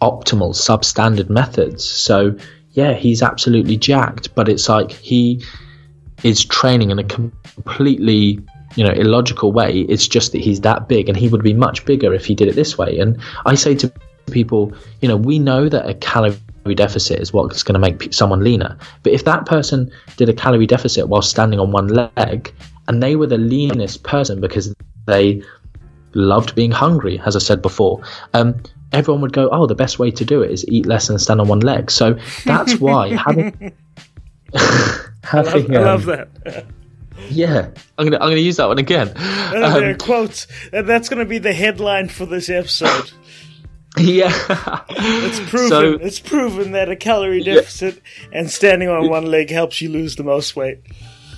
optimal, substandard methods. So, yeah, he's absolutely jacked, but it's like he is training in a completely you know illogical way it's just that he's that big and he would be much bigger if he did it this way and i say to people, you know, we know that a calorie deficit is what's going to make someone leaner. But if that person did a calorie deficit while standing on one leg and they were the leanest person because they loved being hungry, as I said before, um, everyone would go, oh, the best way to do it is eat less and stand on one leg. So that's *laughs* why having. having I love, um, I love that. *laughs* yeah, I'm gonna I'm gonna use that one again. Uh, um, quotes. That's gonna be the headline for this episode. *laughs* Yeah, it's proven. So, it's proven that a calorie deficit yeah. and standing on one leg helps you lose the most weight.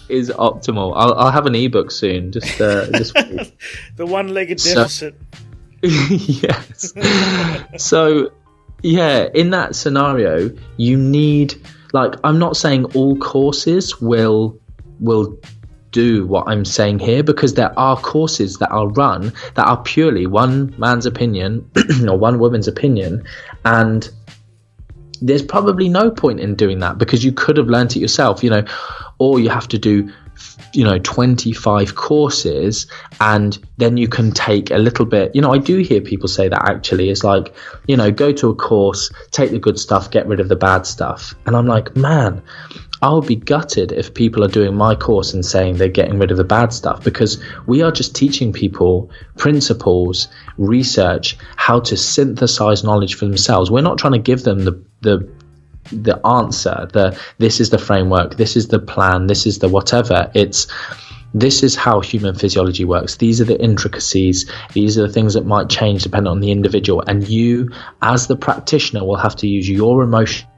Is optimal. I'll, I'll have an ebook soon. Just, uh, just *laughs* the one-legged deficit. So, *laughs* yes. so, yeah, in that scenario, you need like I'm not saying all courses will will do what I'm saying here because there are courses that are run that are purely one man's opinion *clears throat* or one woman's opinion and there's probably no point in doing that because you could have learnt it yourself you know. Or you have to do you know 25 courses and then you can take a little bit you know i do hear people say that actually it's like you know go to a course take the good stuff get rid of the bad stuff. And i'm like man I would be gutted if people are doing my course and saying they're getting rid of the bad stuff because we are just teaching people principles, research, how to synthesize knowledge for themselves. We're not trying to give them the the the answer, the this is the framework, this is the plan, this is the whatever. It's this is how human physiology works. These are the intricacies. These are the things that might change depending on the individual. And you, as the practitioner, will have to use your emotion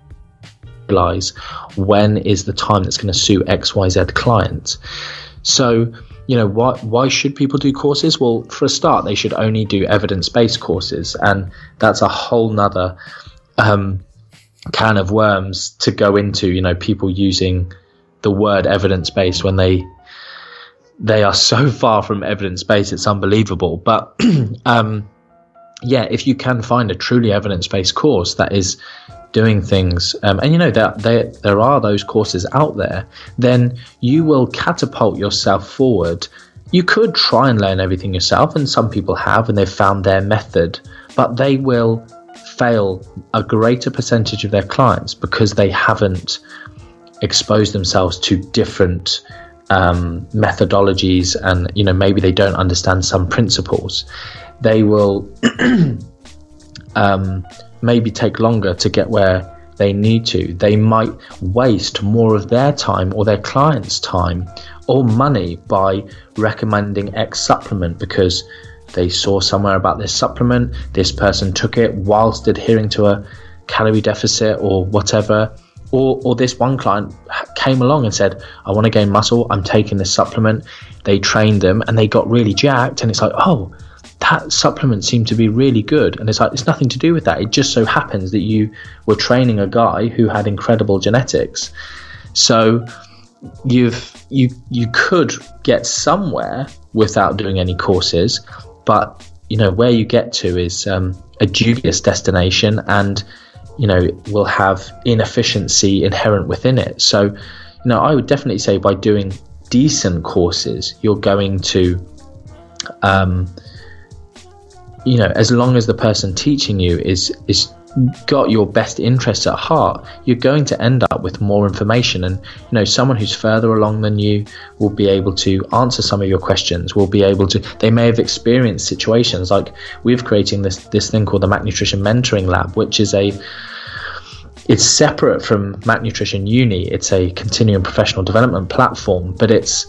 realize when is the time that's going to suit XYZ client. So, you know, why, why should people do courses? Well, for a start, they should only do evidence based courses. And that's a whole nother um, can of worms to go into, you know, people using the word evidence based when they they are so *laughs* far from evidence based it's unbelievable but *clears throat* um, yeah if you can find a truly evidence based course that is doing things, um, and you know that there, there are those courses out there, then you will catapult yourself forward. You could try and learn everything yourself, and some people have, and they've found their method, but they will fail a greater percentage of their clients because they haven't exposed themselves to different um, methodologies, and you know maybe they don't understand some principles. They will. *clears throat* um, maybe take longer to get where they need to. They might waste more of their time or their clients' time or money by recommending X supplement because they saw somewhere about this supplement, this person took it whilst adhering to a calorie deficit or whatever. Or, or this one client came along and said, I want to gain muscle, I'm taking this supplement. They trained them and they got really jacked. And it's like, oh, that supplement seemed to be really good. And it's like, it's nothing to do with that. It just so happens that you were training a guy who had incredible genetics. So you've, you, you could get somewhere without doing any courses, but you know, where you get to is um, a dubious destination and, you know, will have inefficiency inherent within it. So, you know, I would definitely say by doing decent courses, you're going to, um, you know, as long as the person teaching you is is got your best interests at heart, you're going to end up with more information. And you know, someone who's further along than you will be able to answer some of your questions. Will be able to. They may have experienced situations like we've creating this this thing called the Mac Nutrition Mentoring Lab, which is a it's separate from Mac Nutrition Uni. It's a continuing professional development platform, but it's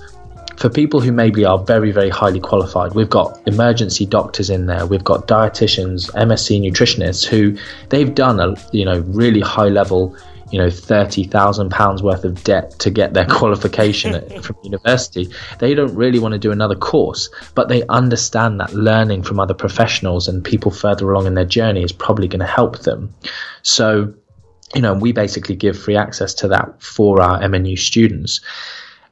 for people who maybe are very, very highly qualified, we've got emergency doctors in there, we've got dietitians, MSc nutritionists who they've done a you know really high level, you know, thirty thousand pounds worth of debt to get their *laughs* qualification from university. They don't really want to do another course, but they understand that learning from other professionals and people further along in their journey is probably going to help them. So, you know, we basically give free access to that for our MNU students.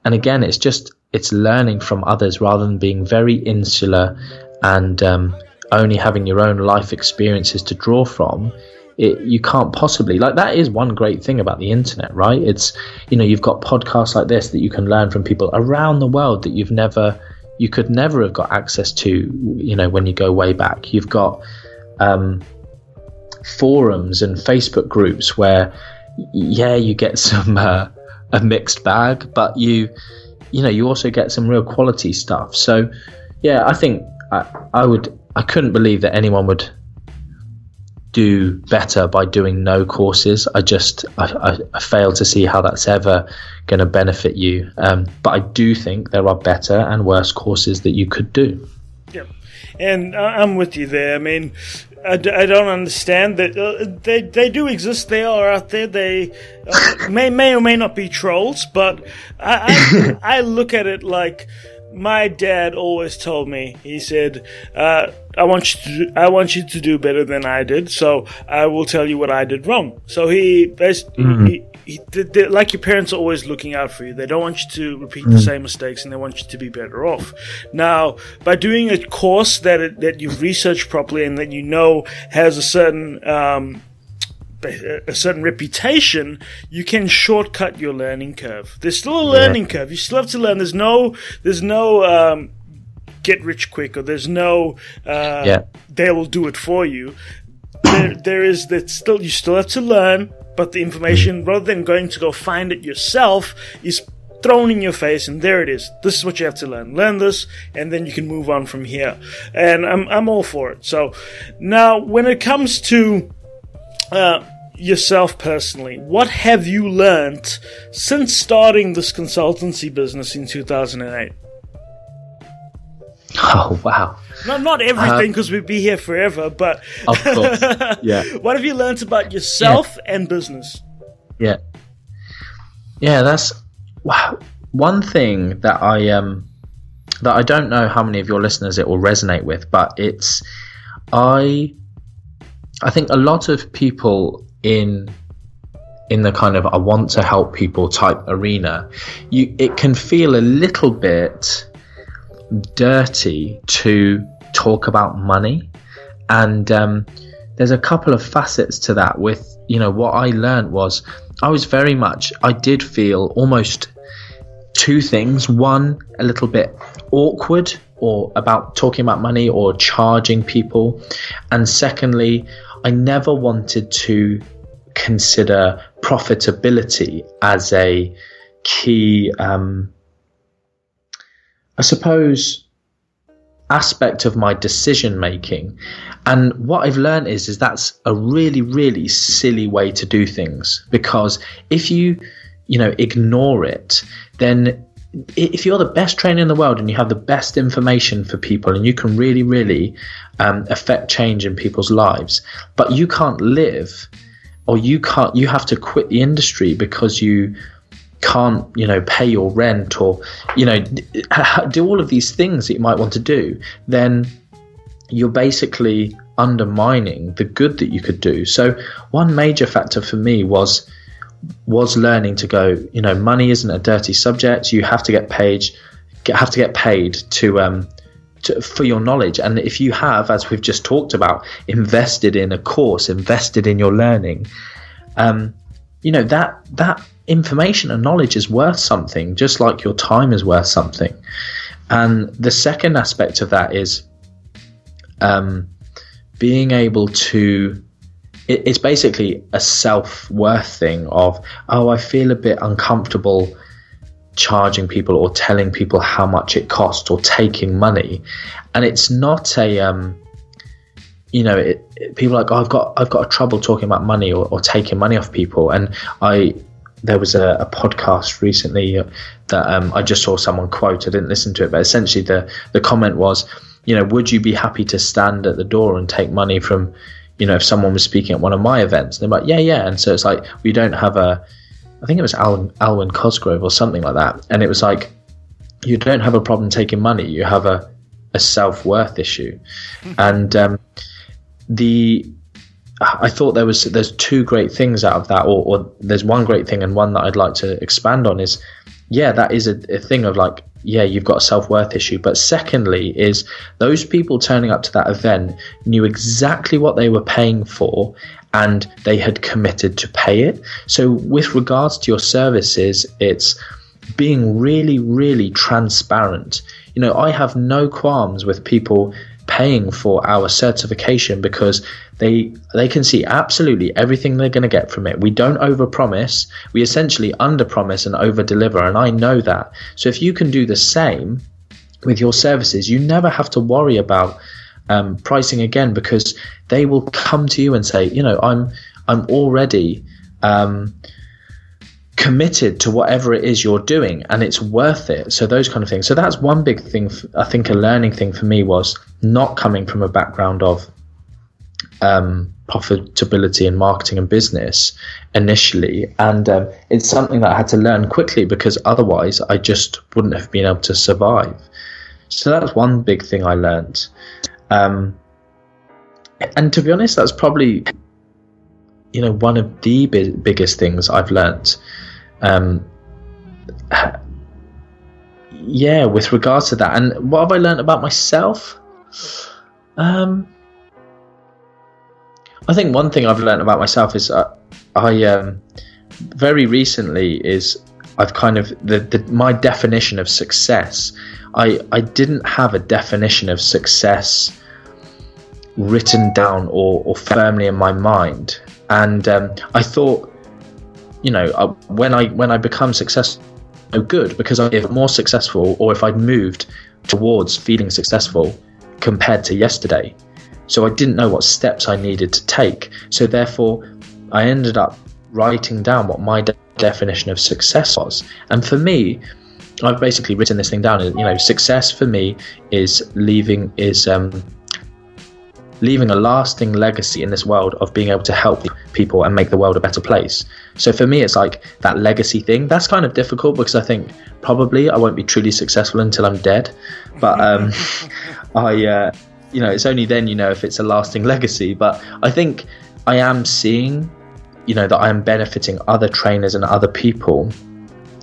And again, it's just it's learning from others rather than being very insular and um, only having your own life experiences to draw from. It, you can't possibly like that is one great thing about the internet right it's you know you've got podcasts like this that you can learn from people around the world that you've never you could never have got access to you know when you go way back you've got um, forums and facebook groups where yeah you get *laughs* some uh, a mixed bag but you you know you also get some real quality stuff. So yeah, I think I, I would I couldn't believe that anyone would do better by doing no courses. I just I, I, I fail to see how that's ever going to benefit you. Um, but I do think there are better and worse courses that you could do. Yeah, and I'm with you there. I mean, I d- I don't understand that uh, they they do exist. They are out there. They uh, may may or may not be trolls, but I I, *laughs* I look at it like my dad always told me. He said, uh, "I want you to do, I want you to do better than I did, so I will tell you what I did wrong." So he, basically, mm-hmm. he, he they, they, like your parents are always looking out for you. They don't want you to repeat mm-hmm. the same mistakes, and they want you to be better off. Now, by doing a course that it, that you've researched properly and that you know has a certain um, a certain reputation, you can shortcut your learning curve. There's still a learning yeah. curve. You still have to learn. There's no, there's no um, get rich quick, or there's no uh, yeah. they will do it for you. There, there is that still you still have to learn, but the information, mm. rather than going to go find it yourself, is thrown in your face and there it is this is what you have to learn learn this and then you can move on from here and i'm, I'm all for it so now when it comes to uh, yourself personally, what have you learned since starting this consultancy business in 2008? *laughs* Oh wow! Not not everything because uh, we'd be here forever, but of course, yeah. *laughs* what have you learned about yourself yeah. and business? Yeah, yeah. That's wow. One thing that I um that I don't know how many of your listeners it will resonate with, but it's I I think a lot of people in in the kind of I want to help people type arena, you it can feel a little bit dirty to talk about money, and um, there's a couple of facets to that. With you know what I learned was I was very much I did feel almost two things. One, a little bit awkward or about talking about money or charging people, and secondly, I never wanted to consider profitability as a key, um, I suppose, aspect of my decision making. And what I've learned is is that's a really really silly way to do things because if you you know ignore it, then if you're the best trainer in the world and you have the best information for people and you can really really um, affect change in people's lives, but you can't live or you can't you have to quit the industry because you can't you know pay your rent or you know *laughs* do all of these things that you might want to do then you're basically undermining the good that you could do so one major factor for me was was learning to go you know money isn't a dirty subject you have to get paid have to get paid to um to, for your knowledge. And if you have, as we've just talked about, invested in a course, invested in your learning, um, you know that that information and knowledge is worth something, just like your time is worth something. And the second aspect of that is um, being able to. It, it's basically a self worth thing of, oh, I feel a bit uncomfortable charging people or telling people how much it costs or taking money and it's not a um, you know it, it, people like oh, I've got I've got a trouble talking about money or, or taking money off people and I there was a, a podcast recently that um, I just saw someone quote I didn't listen to it but essentially the the comment was you know would you be happy to stand at the door and take money from you know if someone was speaking at one of my events and they're like yeah yeah and so it's like we don't have a I think it was Alwyn, Alwyn Cosgrove or something like that. And it was like, you don't have a problem taking money, you have a, a self worth issue. Mm-hmm. And um, the I thought there was there's two great things out of that, or, or, there's one great thing and one that I'd like to expand on is, yeah, that is a, a thing of like, yeah, you've got a self worth issue. But secondly, is those people turning up to that event knew exactly what they were paying for and they had committed to pay it. So, with regards to your services, it's being really, really transparent. You know, I have no qualms with people paying for our certification because they they can see absolutely everything they're going to get from it. We don't overpromise. We essentially underpromise and overdeliver, and I know that. So if you can do the same with your services, you never have to worry about um, pricing again because they will come to you and say, you know, I'm I'm already um, committed to whatever it is you're doing and it's worth it. So those kind of things. So that's one big thing. I think a learning thing for me was not coming from a background of um, profitability in marketing and business initially, and um, it's something that I had to learn quickly because otherwise I just wouldn't have been able to survive. So that's one big thing I learned. Um, and to be honest, that's probably you know one of the bi- biggest things I've learned. Um, yeah, with regards to that, and what have I learned about myself? Um, I think one thing I've learned about myself is uh, I um, very recently is I've kind of the, the my definition of success. I I didn't have a definition of success written down or, or firmly in my mind, and um, I thought, you know, uh, when I when I become successful, oh good because if I'm more successful or if I'd moved towards feeling successful compared to yesterday, so I didn't know what steps I needed to take. So therefore, I ended up writing down what my de- definition of success was. And for me, I've basically written this thing down. You know, success for me is leaving is um, leaving a lasting legacy in this world of being able to help people and make the world a better place. So for me, it's like that legacy thing. That's kind of difficult because I think probably I won't be truly successful until I'm dead. But um, *laughs* I. Uh, you know, it's only then you know if it's a lasting legacy. But I think I am seeing, you know, that I am benefiting other trainers and other people.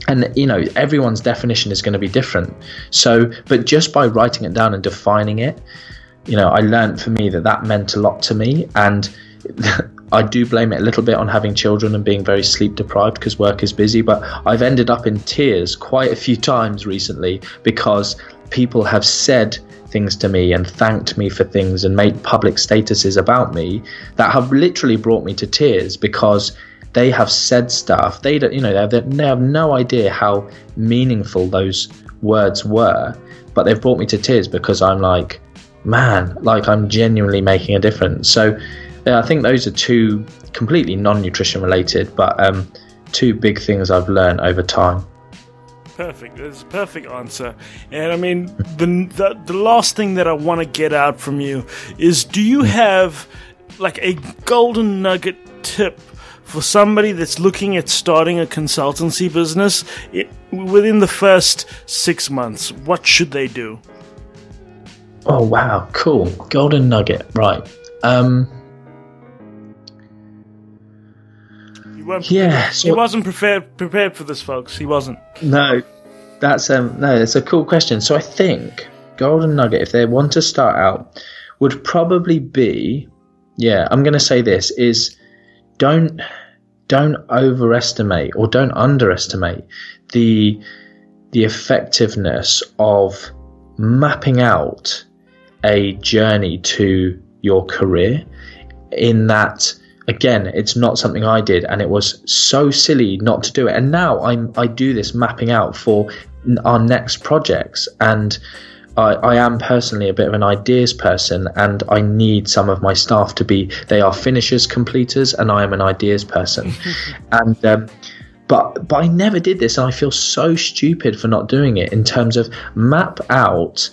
And you know, everyone's definition is going to be different. So, but just by writing it down and defining it, you know, I learned for me that that meant a lot to me, and *laughs* I do blame it a little bit on having children and being very sleep deprived because work is busy. But I've ended up in tears quite a few times recently because people have said things to me and thanked me for things and made public statuses about me that have literally brought me to tears because they have said stuff they don't you know they have, they have no idea how meaningful those words were but they've brought me to tears because i'm like man like i'm genuinely making a difference so yeah, i think those are two completely non-nutrition related but um, two big things i've learned over time perfect. That's a perfect answer. And I mean, the, the, the last thing that I want to get out from you is do you have like a golden nugget tip for somebody that's looking at starting a consultancy business it, within the first six months? What should they do? Oh, wow. Cool. Golden nugget. Right. Um, weren't. Yeah, so he wasn't prepared prepared for this, folks. He wasn't. No, that's um no, it's a cool question. So I think golden nugget, if they want to start out, would probably be, yeah, I'm going to say this is don't don't overestimate or don't underestimate the the effectiveness of mapping out a journey to your career in that again, it's not something I did, and it was so silly not to do it. And now I'm I do this mapping out for our next projects, and I, I am personally a bit of an ideas person, and I need some of my staff to be they are finishers, completers, and I am an ideas person, *laughs* and. Um, but but I never did this, and I feel so stupid for not doing it. In terms of map out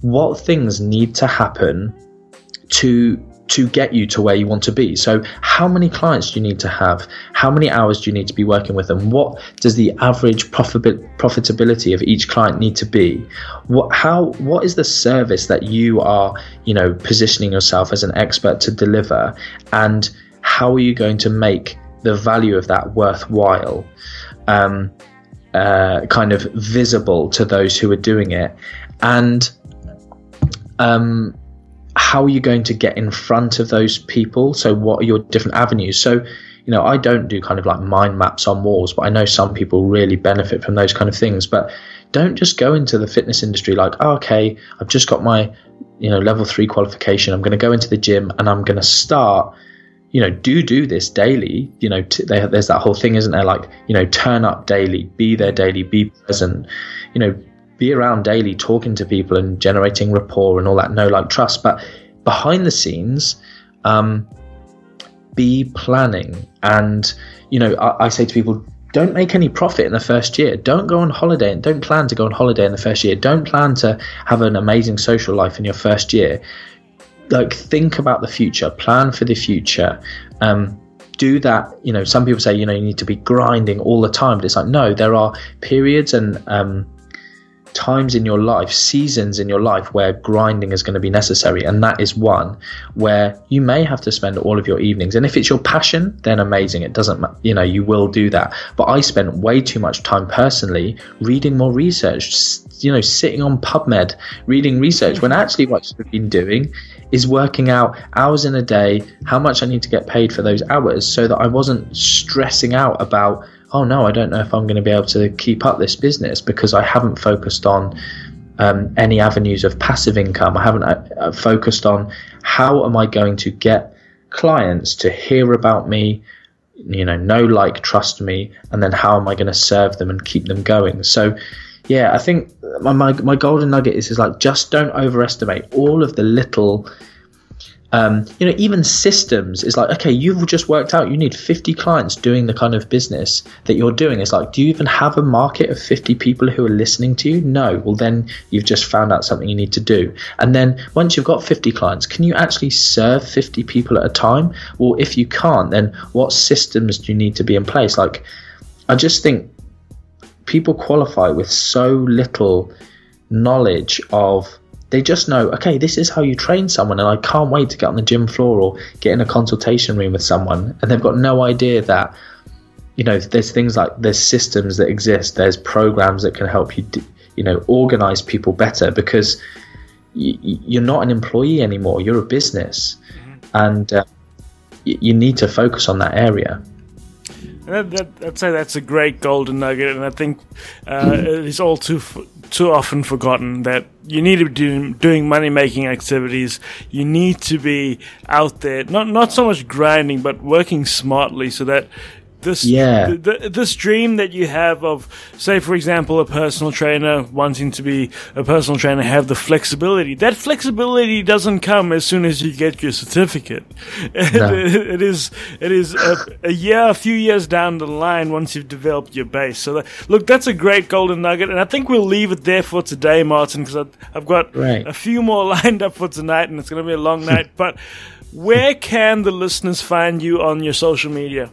what things need to happen to to get you to where you want to be. So, how many clients do you need to have? How many hours do you need to be working with them? What does the average profit- profitability of each client need to be? What how what is the service that you are, you know, positioning yourself as an expert to deliver and how are you going to make the value of that worthwhile? Um, uh, kind of visible to those who are doing it and um, how are you going to get in front of those people? So, what are your different avenues? So, you know, I don't do kind of like mind maps on walls, but I know some people really benefit from those kind of things. But don't just go into the fitness industry like, oh, okay, I've just got my, you know, level three qualification. I'm going to go into the gym and I'm going to start. You know, do do this daily. You know, t- they, there's that whole thing, isn't there? Like, you know, turn up daily, be there daily, be present. You know, be around daily, talking to people and generating rapport and all that know like trust. But behind the scenes, um, be planning. And you know, I, I say to people, don't make any profit in the first year. Don't go on holiday and don't plan to go on holiday in the first year. Don't plan to have an amazing social life in your first year. Like think about the future, plan for the future. Um, do that. You know, some people say you know you need to be grinding all the time, but it's like no, there are periods and um, times in your life, seasons in your life where grinding is going to be necessary. And that is one where you may have to spend all of your evenings. And if it's your passion, then amazing. It doesn't, you know, you will do that. But I spent way too much time personally reading more research, you know, sitting on PubMed, reading research when actually what I should have been doing is working out hours in a day, how much I need to get paid for those hours so that I wasn't stressing out about oh no, I don't know if I'm going to be able to keep up this business because I haven't focused on um, any avenues of passive income. I haven't uh, uh, focused on how am I going to get clients to hear about me, you know, know, like, trust me, and then how am I going to serve them and keep them going? So, yeah, I think my, my, my golden nugget is, is like just don't overestimate all of the little um, you know, even systems is like, okay, you've just worked out you need 50 clients doing the kind of business that you're doing. It's like, do you even have a market of 50 people who are listening to you? No. Well, then you've just found out something you need to do. And then once you've got 50 clients, can you actually serve 50 people at a time? Well, if you can't, then what systems do you need to be in place? Like, I just think people qualify with so little knowledge of they just know, okay, this is how you train someone, and I can't wait to get on the gym floor or get in a consultation room with someone. And they've got no idea that, you know, there's things like there's systems that exist, there's programs that can help you, you know, organize people better because you're not an employee anymore, you're a business. Mm-hmm. And uh, you need to focus on that area. That, that, I'd say that's a great golden nugget, and I think uh, it is all too too often forgotten that you need to be doing, doing money making activities. You need to be out there, not not so much grinding, but working smartly, so that this yeah. Th- th- this dream that you have of say for example a personal trainer wanting to be a personal trainer have the flexibility that flexibility doesn't come as soon as you get your certificate *laughs* no. it, it is it is a, a, year a few years down the line once you've developed your base so that, look that's a great golden nugget and I think we'll leave it there for today Martin because I've got right. a few more *laughs* lined up for tonight and it's going to be a long night *laughs* but where can the listeners find you on your social media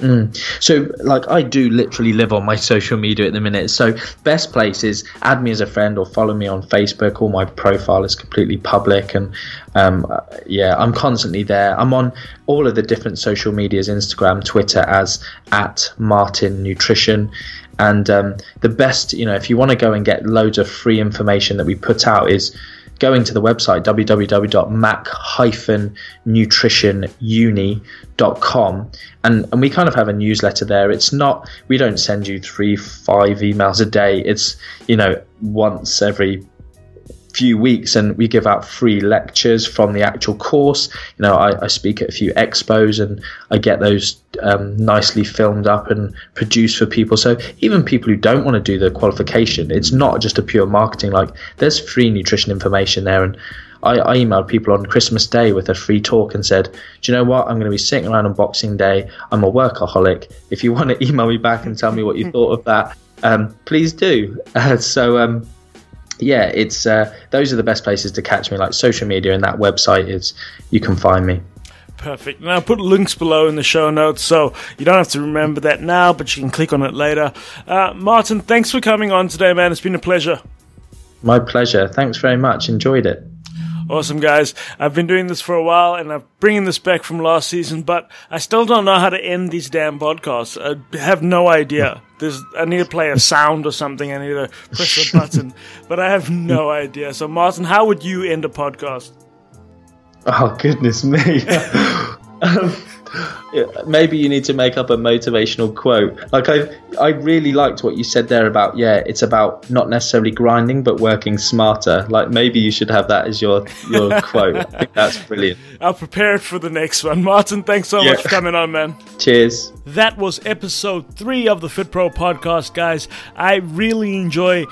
Mm. So, like, I do literally live on my social media at the minute. So, best place is add me as a friend or follow me on Facebook. All my profile is completely public, and um, yeah, I'm constantly there. I'm on all of the different social medias: Instagram, Twitter, as at Martin Nutrition. And um, the best, you know, if you want to go and get loads of free information that we put out, is going to the website www.mac-nutritionuni.com and and we kind of have a newsletter there. It's not we don't send you three five emails a day. It's you know once every few weeks and we give out free lectures from the actual course you know i, I speak at a few expos and i get those um, nicely filmed up and produced for people so even people who don't want to do the qualification it's not just a pure marketing like there's free nutrition information there and I, I emailed people on Christmas Day with a free talk and said, Do you know what? I'm going to be sitting around on Boxing Day. I'm a workaholic. If you want to *laughs* email me back and tell me what you *laughs* thought of that, um, please do. Uh, *laughs* so, um, yeah, it's uh, those are the best places to catch me. Like social media and that website is you can find me. Perfect. Now, I'll put links below in the show notes, so you don't have to remember that now, but you can click on it later. Uh, Martin, thanks for coming on today, man. It's been a pleasure. My pleasure. Thanks very much. Enjoyed it. Awesome, guys. I've been doing this for a while and I'm bringing this back from last season, but I still don't know how to end these damn podcasts. I have no idea. There's, I need to play a sound or something. I need to press a button, but I have no *laughs* idea. So, Martin, how would you end a podcast? Oh, goodness me. *laughs* um, maybe you need to make up a motivational quote. Like I, I really liked what you said there about yeah, it's about not necessarily grinding but working smarter. Like maybe you should have that as your your *laughs* quote. I think that's brilliant. I'll prepare it for the next one. Martin, thanks so yeah. much for coming on, man. Cheers. That was episode three of the Fit Pro podcast, guys. I really enjoy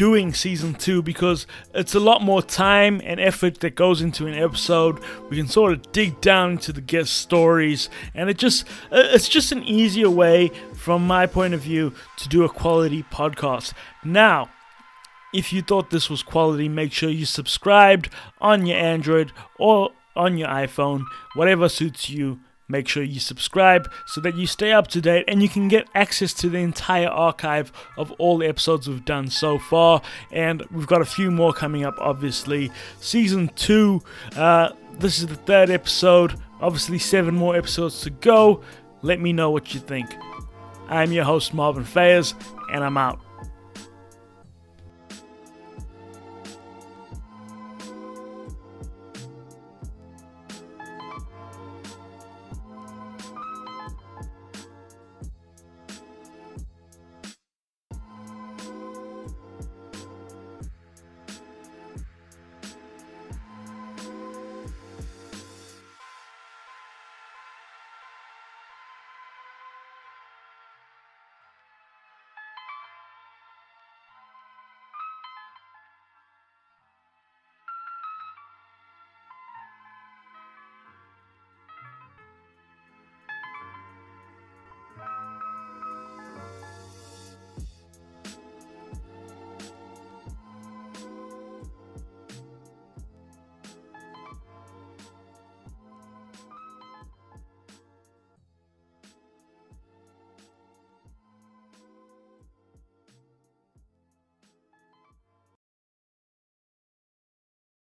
doing season two because it's a lot more time and effort that goes into an episode. We can sort of dig down into the guest stories, and it just uh, it's just an easier way, from my point of view, to do a quality podcast. Now, if you thought this was quality, make sure you subscribed on your Android or on your iPhone, whatever suits you Make sure you subscribe so that you stay up to date and you can get access to the entire archive of all the episodes we've done so far. And we've got a few more coming up, obviously. Season 2, uh, this is the third episode. Obviously, seven more episodes to go. Let me know what you think. I'm your host, Marvin Fayers, and I'm out.